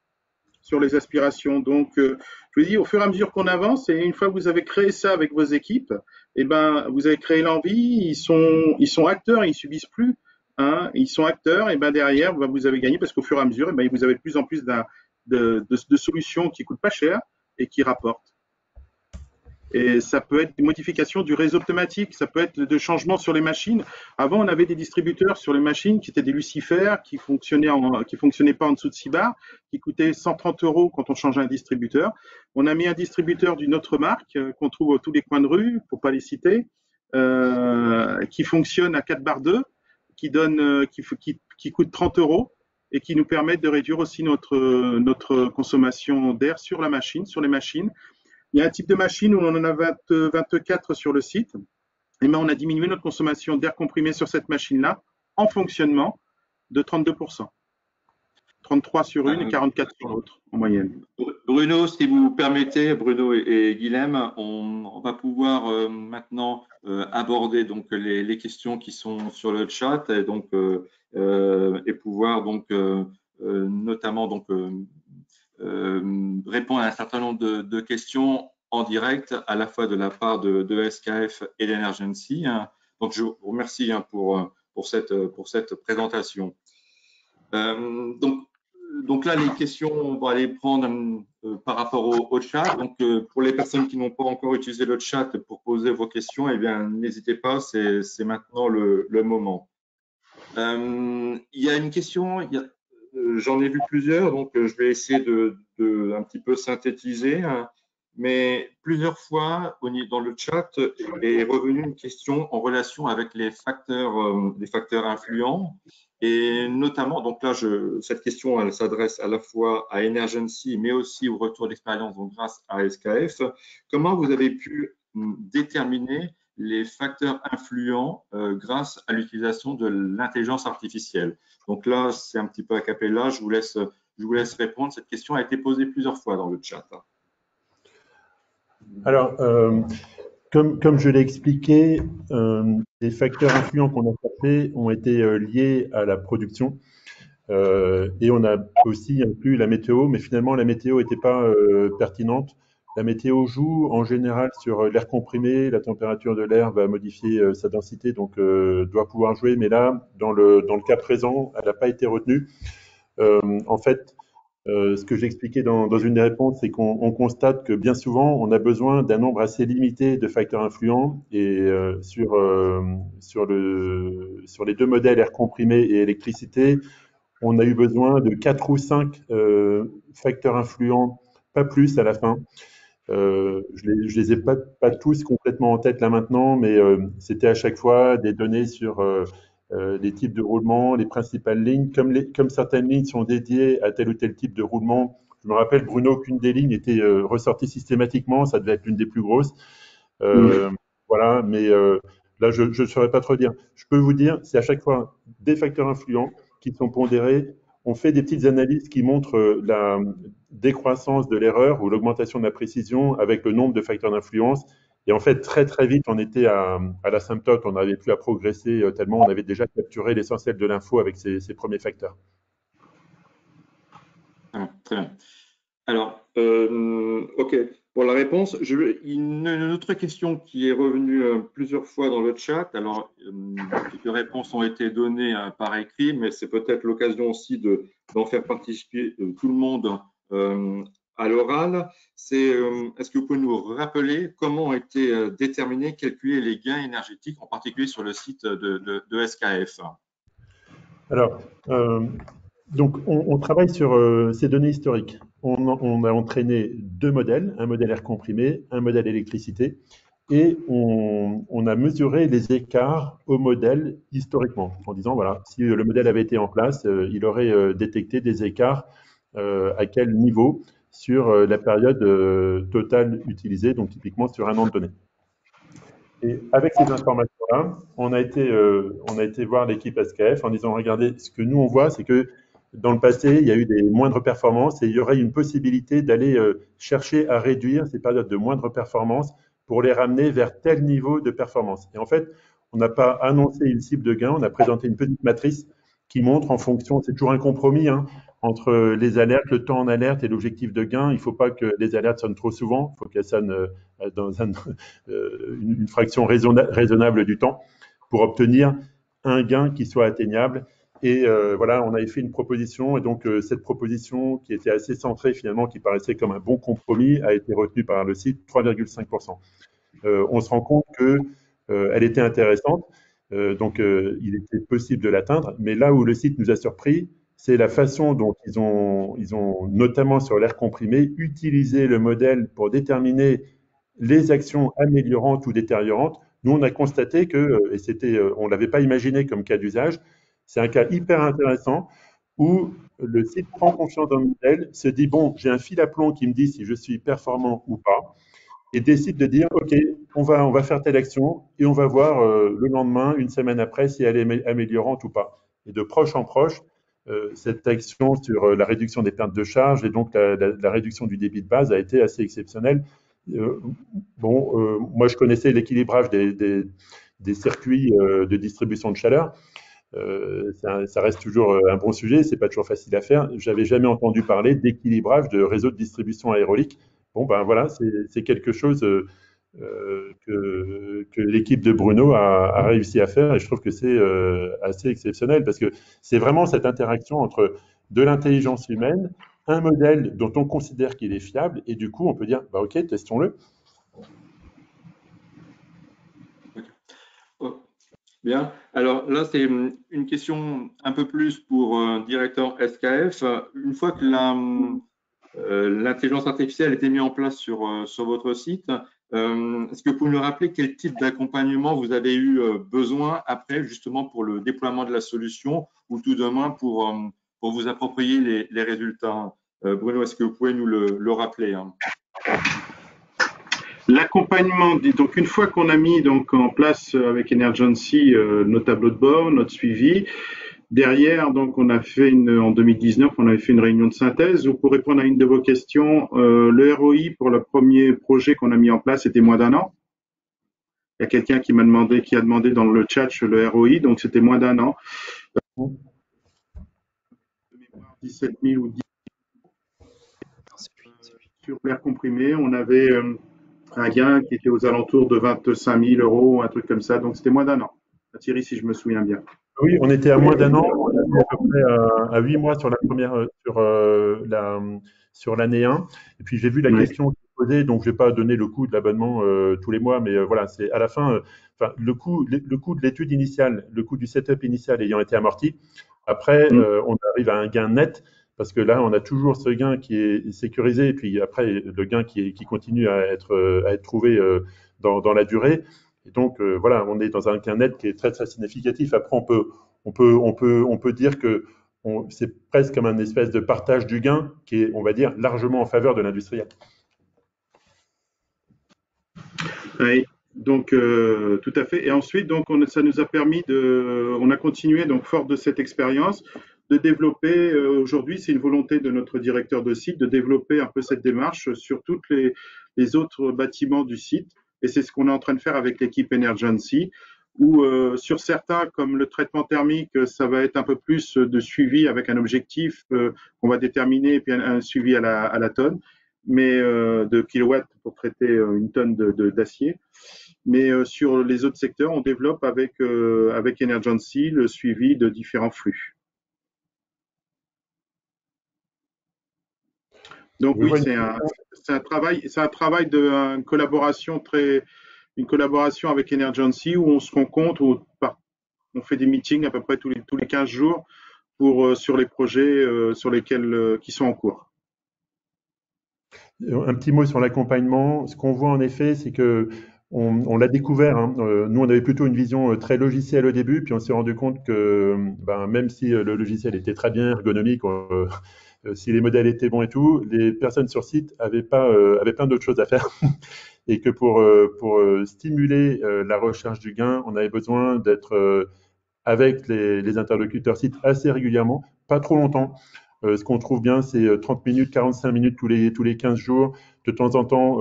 sur les aspirations. Donc, euh, je vous dis, au fur et à mesure qu'on avance, et une fois que vous avez créé ça avec vos équipes, eh ben, vous avez créé l'envie, ils sont, ils sont acteurs, ils subissent plus, hein, ils sont acteurs, et ben derrière, ben, vous avez gagné parce qu'au fur et à mesure, eh ben, vous avez de plus en plus de, de, de solutions qui coûtent pas cher et qui rapportent. Et ça peut être des modifications du réseau automatique, ça peut être de changements sur les machines. Avant, on avait des distributeurs sur les machines qui étaient des lucifères, qui fonctionnaient en, qui fonctionnaient pas en dessous de 6 bars, qui coûtaient 130 euros quand on changeait un distributeur. On a mis un distributeur d'une autre marque euh, qu'on trouve à tous les coins de rue, pour pas les citer, euh, qui fonctionne à 4 bars 2, qui donne, euh, qui coûte 30 euros et qui nous permettent de réduire aussi notre, consommation d'air sur la machine, sur les machines. Il y a un type de machine où on en a 20, 24 sur le site. Et ben, on a diminué notre consommation d'air comprimé sur cette machine-là en fonctionnement de 32%. 33 sur une et 44 sur l'autre en moyenne. Bruno, si vous permettez, Bruno et, Guilhem, on, va pouvoir euh, maintenant euh, aborder donc les, questions qui sont sur le chat et donc euh, et pouvoir donc notamment donc répondre à un certain nombre de, questions en direct à la fois de la part de, SKF et d'Energency. Hein. Donc je vous remercie hein, pour pour cette pour cette présentation. donc donc là, les questions, on va les prendre euh, par rapport au, chat. Donc, euh, pour les personnes qui n'ont pas encore utilisé le chat pour poser vos questions, eh bien, n'hésitez pas, c'est maintenant le, moment. Euh, il y a une question, j'en ai vu plusieurs, donc je vais essayer de, un petit peu synthétiser. Hein. mais plusieurs fois, dans le chat, est revenue une question en relation avec les facteurs, les facteurs influents. Et notamment, donc là, cette question, elle s'adresse à la fois à Emergency, mais aussi au retour d'expérience, grâce à SKF. Comment vous avez pu déterminer les facteurs influents euh, grâce à l'utilisation de l'intelligence artificielle? Donc là, c'est un petit peu à capella, je vous laisse, je vous laisse répondre. Cette question a été posée plusieurs fois dans le chat. Alors, euh, comme, je l'ai expliqué, euh, les facteurs influents qu'on a cherchés ont été euh, liés à la production. Euh, et on a aussi inclus la météo, mais finalement la météo n'était pas pertinente. La météo joue en général sur l'air comprimé, la température de l'air va modifier sa densité, donc doit pouvoir jouer. Mais là, dans le, dans le cas présent, elle n'a pas été retenue. en fait, euh, ce que j'expliquais dans, une des réponses, c'est qu'on constate que bien souvent, on a besoin d'un nombre assez limité de facteurs influents. Et euh, sur, euh, sur, le, sur les deux modèles air comprimé et électricité, on a eu besoin de quatre ou cinq facteurs influents, pas plus à la fin. je je les ai pas tous complètement en tête là maintenant, mais c'était à chaque fois des données sur euh, les types de roulement, les principales lignes. Comme, les, comme, certaines lignes sont dédiées à tel ou tel type de roulement, je me rappelle, Bruno, qu'une des lignes était euh, ressortie systématiquement, ça devait être l'une des plus grosses. Euh, voilà, mais là, je ne saurais pas trop dire. Je peux vous dire, c'est à chaque fois des facteurs influents qui sont pondérés. On fait des petites analyses qui montrent la décroissance de l'erreur ou l'augmentation de la précision avec le nombre de facteurs d'influence. Et en fait, très très vite, on était à, à l'asymptote, on n'avait plus à progresser euh, tellement on avait déjà capturé l'essentiel de l'info avec ces, premiers facteurs. Ah, très bien. Alors, euh, OK, pour la réponse, une, autre question qui est revenue euh, plusieurs fois dans le chat. Alors, quelques réponses ont été données par écrit, mais c'est peut-être l'occasion aussi d'en faire participer tout le monde à l'oral, c'est euh, est-ce que vous pouvez nous rappeler comment ont été euh, déterminés, calculés les gains énergétiques, en particulier sur le site de, SKF Alors, euh, donc on, travaille sur ces données historiques. On, a entraîné deux modèles, un modèle air comprimé, un modèle électricité, et on, on, a mesuré les écarts au modèle historiquement, en disant, voilà, si le modèle avait été en place, il aurait détecté des écarts à quel niveau sur euh, la période euh, totale utilisée, donc typiquement sur un an de données. Et avec ces informations-là, on, a été, euh, on a été voir l'équipe SKF en disant, regardez, ce que nous on voit, c'est que dans le passé, il y a eu des moindres performances et il y aurait une possibilité d'aller chercher à réduire ces périodes de moindres performances pour les ramener vers tel niveau de performance. Et en fait, on n'a pas annoncé une cible de gain, on a présenté une petite matrice qui montre en fonction, c'est toujours un compromis, hein, entre les alertes, le temps en alerte et l'objectif de gain. Il ne faut pas que les alertes sonnent trop souvent, il faut qu'elles sonnent euh, dans euh, une fraction raisonnable du temps pour obtenir un gain qui soit atteignable. Et euh, voilà, on avait fait une proposition, et donc cette proposition qui était assez centrée finalement, qui paraissait comme un bon compromis, a été retenue par le site 3,5%. on se rend compte qu'elle était intéressante, donc il était possible de l'atteindre, mais là où le site nous a surpris, c'est la façon dont ils ont, ils ont, notamment sur l'air comprimé, utilisé le modèle pour déterminer les actions améliorantes ou détériorantes. Nous, on a constaté que, et c'était, euh, on ne l'avait pas imaginé comme cas d'usage, c'est un cas hyper intéressant où le site prend confiance dans le modèle, se dit, bon, j'ai un fil à plomb qui me dit si je suis performant ou pas, et décide de dire, OK, on va, on va faire telle action et on va voir euh, le lendemain, une semaine après, si elle est améliorante ou pas. Et de proche en proche, cette action sur la réduction des pertes de charge et donc la, réduction du débit de base a été assez exceptionnelle. bon, moi je connaissais l'équilibrage des, circuits de distribution de chaleur. Ça, reste toujours un bon sujet, c'est pas toujours facile à faire. J'avais jamais entendu parler d'équilibrage de réseau de distribution aérolique. Bon, ben voilà, c'est quelque chose euh, que, que l'équipe de Bruno a, réussi à faire et je trouve que c'est euh, assez exceptionnel parce que c'est vraiment cette interaction entre de l'intelligence humaine, un modèle dont on considère qu'il est fiable et du coup on peut dire bah ok testons-le. Oh, bien. Alors là, c'est une question un peu plus pour euh, directeur SKF. Une fois que l'intelligence artificielle a été mise en place sur, sur votre site, euh, est-ce que vous pouvez nous rappeler quel type d'accompagnement vous avez eu euh, besoin après, justement, pour le déploiement de la solution ou tout de moins pour, euh, pour vous approprier les, résultats? Bruno, est-ce que vous pouvez nous le, rappeler hein? L'accompagnement, donc une fois qu'on a mis donc en place avec Energency nos tableaux de bord, notre suivi, Derrière, donc, on a fait une, en 2019, on avait fait une réunion de synthèse où, pour répondre à une de vos questions, euh, le ROI pour le premier projet qu'on a mis en place était moins d'un an. Il y a quelqu'un qui m'a demandé, qui a demandé dans le chat le ROI, donc c'était moins d'un an. 17 000 ou 10 sur l'air comprimé, on avait euh, un gain qui était aux alentours de 25 000 euros, un truc comme ça, donc c'était moins d'un an. Thierry, si je me souviens bien. Oui, on était à moins d'un an, on était à peu près à, huit mois sur la première, euh, sur euh, la, sur l'année 1. Et puis j'ai vu la question qui posée, donc je vais pas donner le coût de l'abonnement euh, tous les mois, mais voilà, c'est à la fin, enfin le coût, le coût de l'étude initiale, le coût du setup initial ayant été amorti. Après, mm. on arrive à un gain net parce que là, on a toujours ce gain qui est sécurisé, et puis après le gain qui, est, qui continue à être, à être trouvé dans, dans la durée. Et donc, euh, voilà, on est dans un gain net qui est très, très significatif. Après, on peut, on peut, on peut, on peut dire que c'est presque comme un espèce de partage du gain qui est, on va dire, largement en faveur de l'industriel. Oui, donc euh, tout à fait. Et ensuite, donc, on, ça nous a permis de, on a continué donc fort de cette expérience de développer. Euh, aujourd'hui, c'est une volonté de notre directeur de site de développer un peu cette démarche sur tous les, les autres bâtiments du site et c'est ce qu'on est en train de faire avec l'équipe Energency, où euh, sur certains, comme le traitement thermique, ça va être un peu plus de suivi avec un objectif euh, qu'on va déterminer, et puis un, suivi à la, tonne, mais euh, de kilowatts pour traiter une tonne d'acier. De, mais sur les autres secteurs, on développe avec, avec Energency le suivi de différents flux. Donc oui, c'est un, un, travail, c'est un travail de collaboration très, une collaboration avec Energency où on se rend compte, où, on fait des meetings à peu près tous les tous les 15 jours pour euh, sur les projets euh, sur lesquels euh, qui sont en cours. Un petit mot sur l'accompagnement. Ce qu'on voit en effet, c'est que on, l'a découvert. Hein. nous, on avait plutôt une vision très logicielle au début, puis on s'est rendu compte que ben, même si le logiciel était très bien ergonomique, si les modèles étaient bons et tout, les personnes sur site avaient pas euh, avaient plein d'autres choses à faire et que pour euh, pour stimuler la recherche du gain, on avait besoin d'être avec les, interlocuteurs site assez régulièrement, pas trop longtemps. ce qu'on trouve bien, c'est 30 minutes, 45 minutes tous les tous les 15 jours. De temps en temps,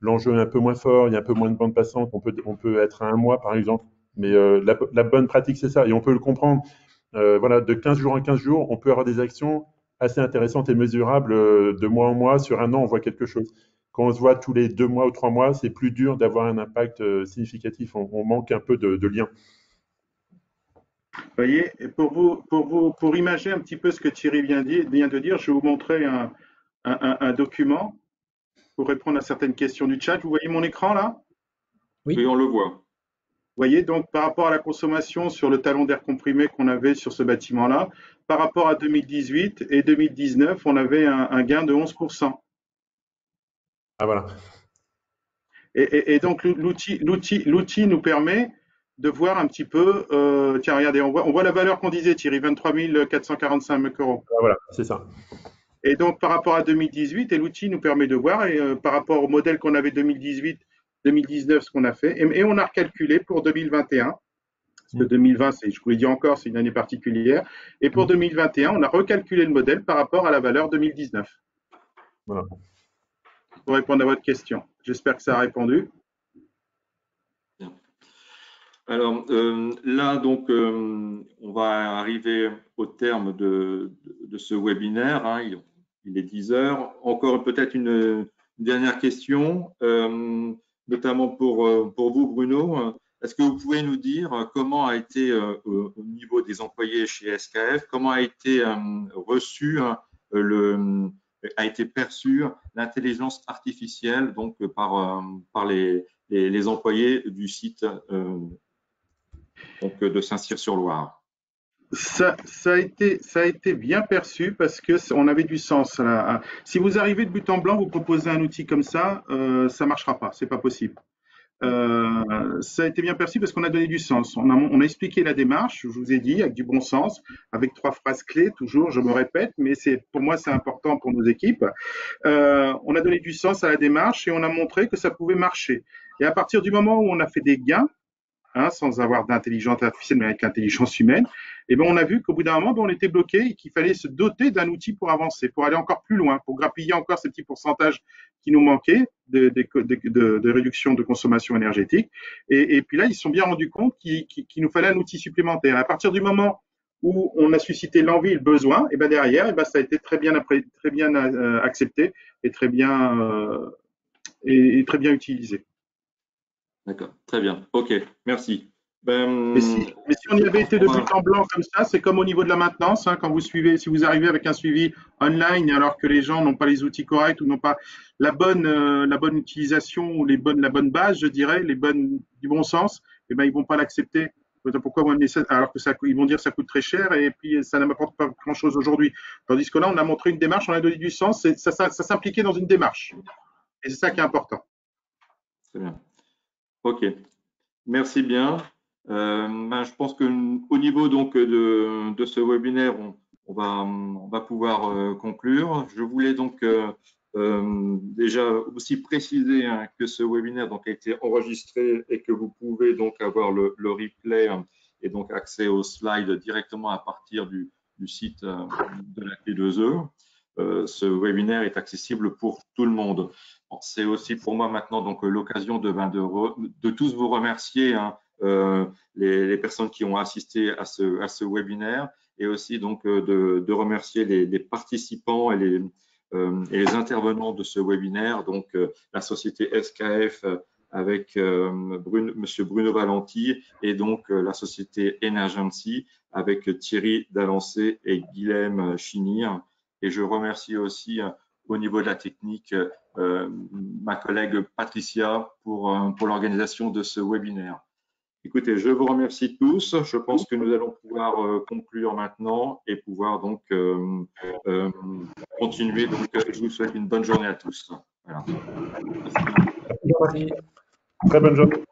l'enjeu est un peu moins fort, il y a un peu moins de bande passante. On peut on peut être à un mois par exemple, mais la, la, bonne pratique c'est ça et on peut le comprendre. voilà, de 15 jours en 15 jours, on peut avoir des actions assez intéressante et mesurable euh, de mois en mois. Sur un an, on voit quelque chose. Quand on se voit tous les deux mois ou trois mois, c'est plus dur d'avoir un impact euh, significatif. On, manque un peu de, lien. Vous voyez, pour, vous, pour, vous, pour imaginer un petit peu ce que Thierry vient, de dire, je vais vous montrer un, un, document pour répondre à certaines questions du chat. Vous voyez mon écran là? Oui. on le voit. Vous voyez, donc par rapport à la consommation sur le talon d'air comprimé qu'on avait sur ce bâtiment-là, par rapport à 2018 et 2019, on avait un, gain de 11%. Ah voilà. Et, donc l'outil nous permet de voir un petit peu, euh, tiens regardez, on voit, la valeur qu'on disait Thierry, 23 445 euros. Ah, voilà, c'est ça. Et donc par rapport à 2018, et l'outil nous permet de voir, et euh, par rapport au modèle qu'on avait 2018, 2019, ce qu'on a fait, et, on a recalculé pour 2021 Parce que 2020, je vous l'ai dit encore, c'est une année particulière. Et pour 2021, on a recalculé le modèle par rapport à la valeur 2019. Voilà. Pour répondre à votre question. J'espère que ça a répondu. Alors euh, là, donc, euh, on va arriver au terme de, ce webinaire. Hein. Il, est 10 heures. Encore peut-être une, dernière question, euh, notamment pour, pour vous, Bruno. Est-ce que vous pouvez nous dire comment a été, au niveau des employés chez SKF, comment a été reçu le a été perçue l'intelligence artificielle donc par, par les, les, employés du site donc de Saint-Cyr-sur-Loire? Ça, ça, a été, ça a été bien perçu parce que on avait du sens. Là. Si vous arrivez de but en blanc, vous proposez un outil comme ça, euh, ça marchera pas, c'est pas possible. Euh, ça a été bien perçu parce qu'on a donné du sens. On a, on a, expliqué la démarche, je vous ai dit, avec du bon sens, avec trois phrases clés, toujours, je me répète, mais pour moi c'est important pour nos équipes. Euh, on a donné du sens à la démarche et on a montré que ça pouvait marcher. Et à partir du moment où on a fait des gains, Hein, sans avoir d'intelligence artificielle, mais avec l'intelligence humaine, et eh ben on a vu qu'au bout d'un moment, ben, on était bloqué et qu'il fallait se doter d'un outil pour avancer, pour aller encore plus loin, pour grappiller encore ces petits pourcentages qui nous manquaient de, réduction de consommation énergétique. Et, puis là, ils se sont bien rendus compte qu'il nous fallait un outil supplémentaire. À partir du moment où on a suscité l'envie et le besoin, et eh ben derrière, eh ben ça a été très bien, très bien euh, accepté et très bien, euh, et très bien utilisé. D'accord, très bien. OK, merci. Ben, mais, si, on y avait été de but en blanc comme ça, c'est comme au niveau de la maintenance, hein, quand vous suivez, si vous arrivez avec un suivi online alors que les gens n'ont pas les outils corrects ou n'ont pas la bonne, euh, la bonne utilisation ou les bonnes, la bonne base, je dirais, les bonnes, du bon sens, eh ben, ils vont pas l'accepter. Pourquoi alors que ça, ils vont dire que ça coûte très cher et puis ça ne m'apporte pas grand chose aujourd'hui. Tandis que là, on a montré une démarche, on a donné du sens, ça, ça, ça s'impliquait dans une démarche. Et c'est ça qui est important. C'est bien. Ok, merci bien. Euh, ben, je pense qu'au niveau donc de, de, ce webinaire, on, va, pouvoir euh, conclure. Je voulais donc euh, déjà aussi préciser hein, que ce webinaire donc, a été enregistré et que vous pouvez donc avoir le, replay hein, et donc accès aux slides directement à partir du, site de la T2E. Euh, ce webinaire est accessible pour tout le monde. C'est aussi pour moi maintenant donc l'occasion de, ben, de, tous vous remercier, hein, euh, les, personnes qui ont assisté à ce, webinaire, et aussi donc euh, de, remercier les, participants et les, intervenants de ce webinaire, donc la société SKF avec Bruno, Monsieur Bruno Valenti et donc la société Energency avec Thierry Dalancé et Guilhem Chinir. Et je remercie aussi euh, au niveau de la technique euh, ma collègue Patricia pour, euh, pour l'organisation de ce webinaire. Écoutez, je vous remercie tous. Je pense que nous allons pouvoir conclure maintenant et pouvoir donc continuer. Donc, je vous souhaite une bonne journée à tous. Très bonne journée.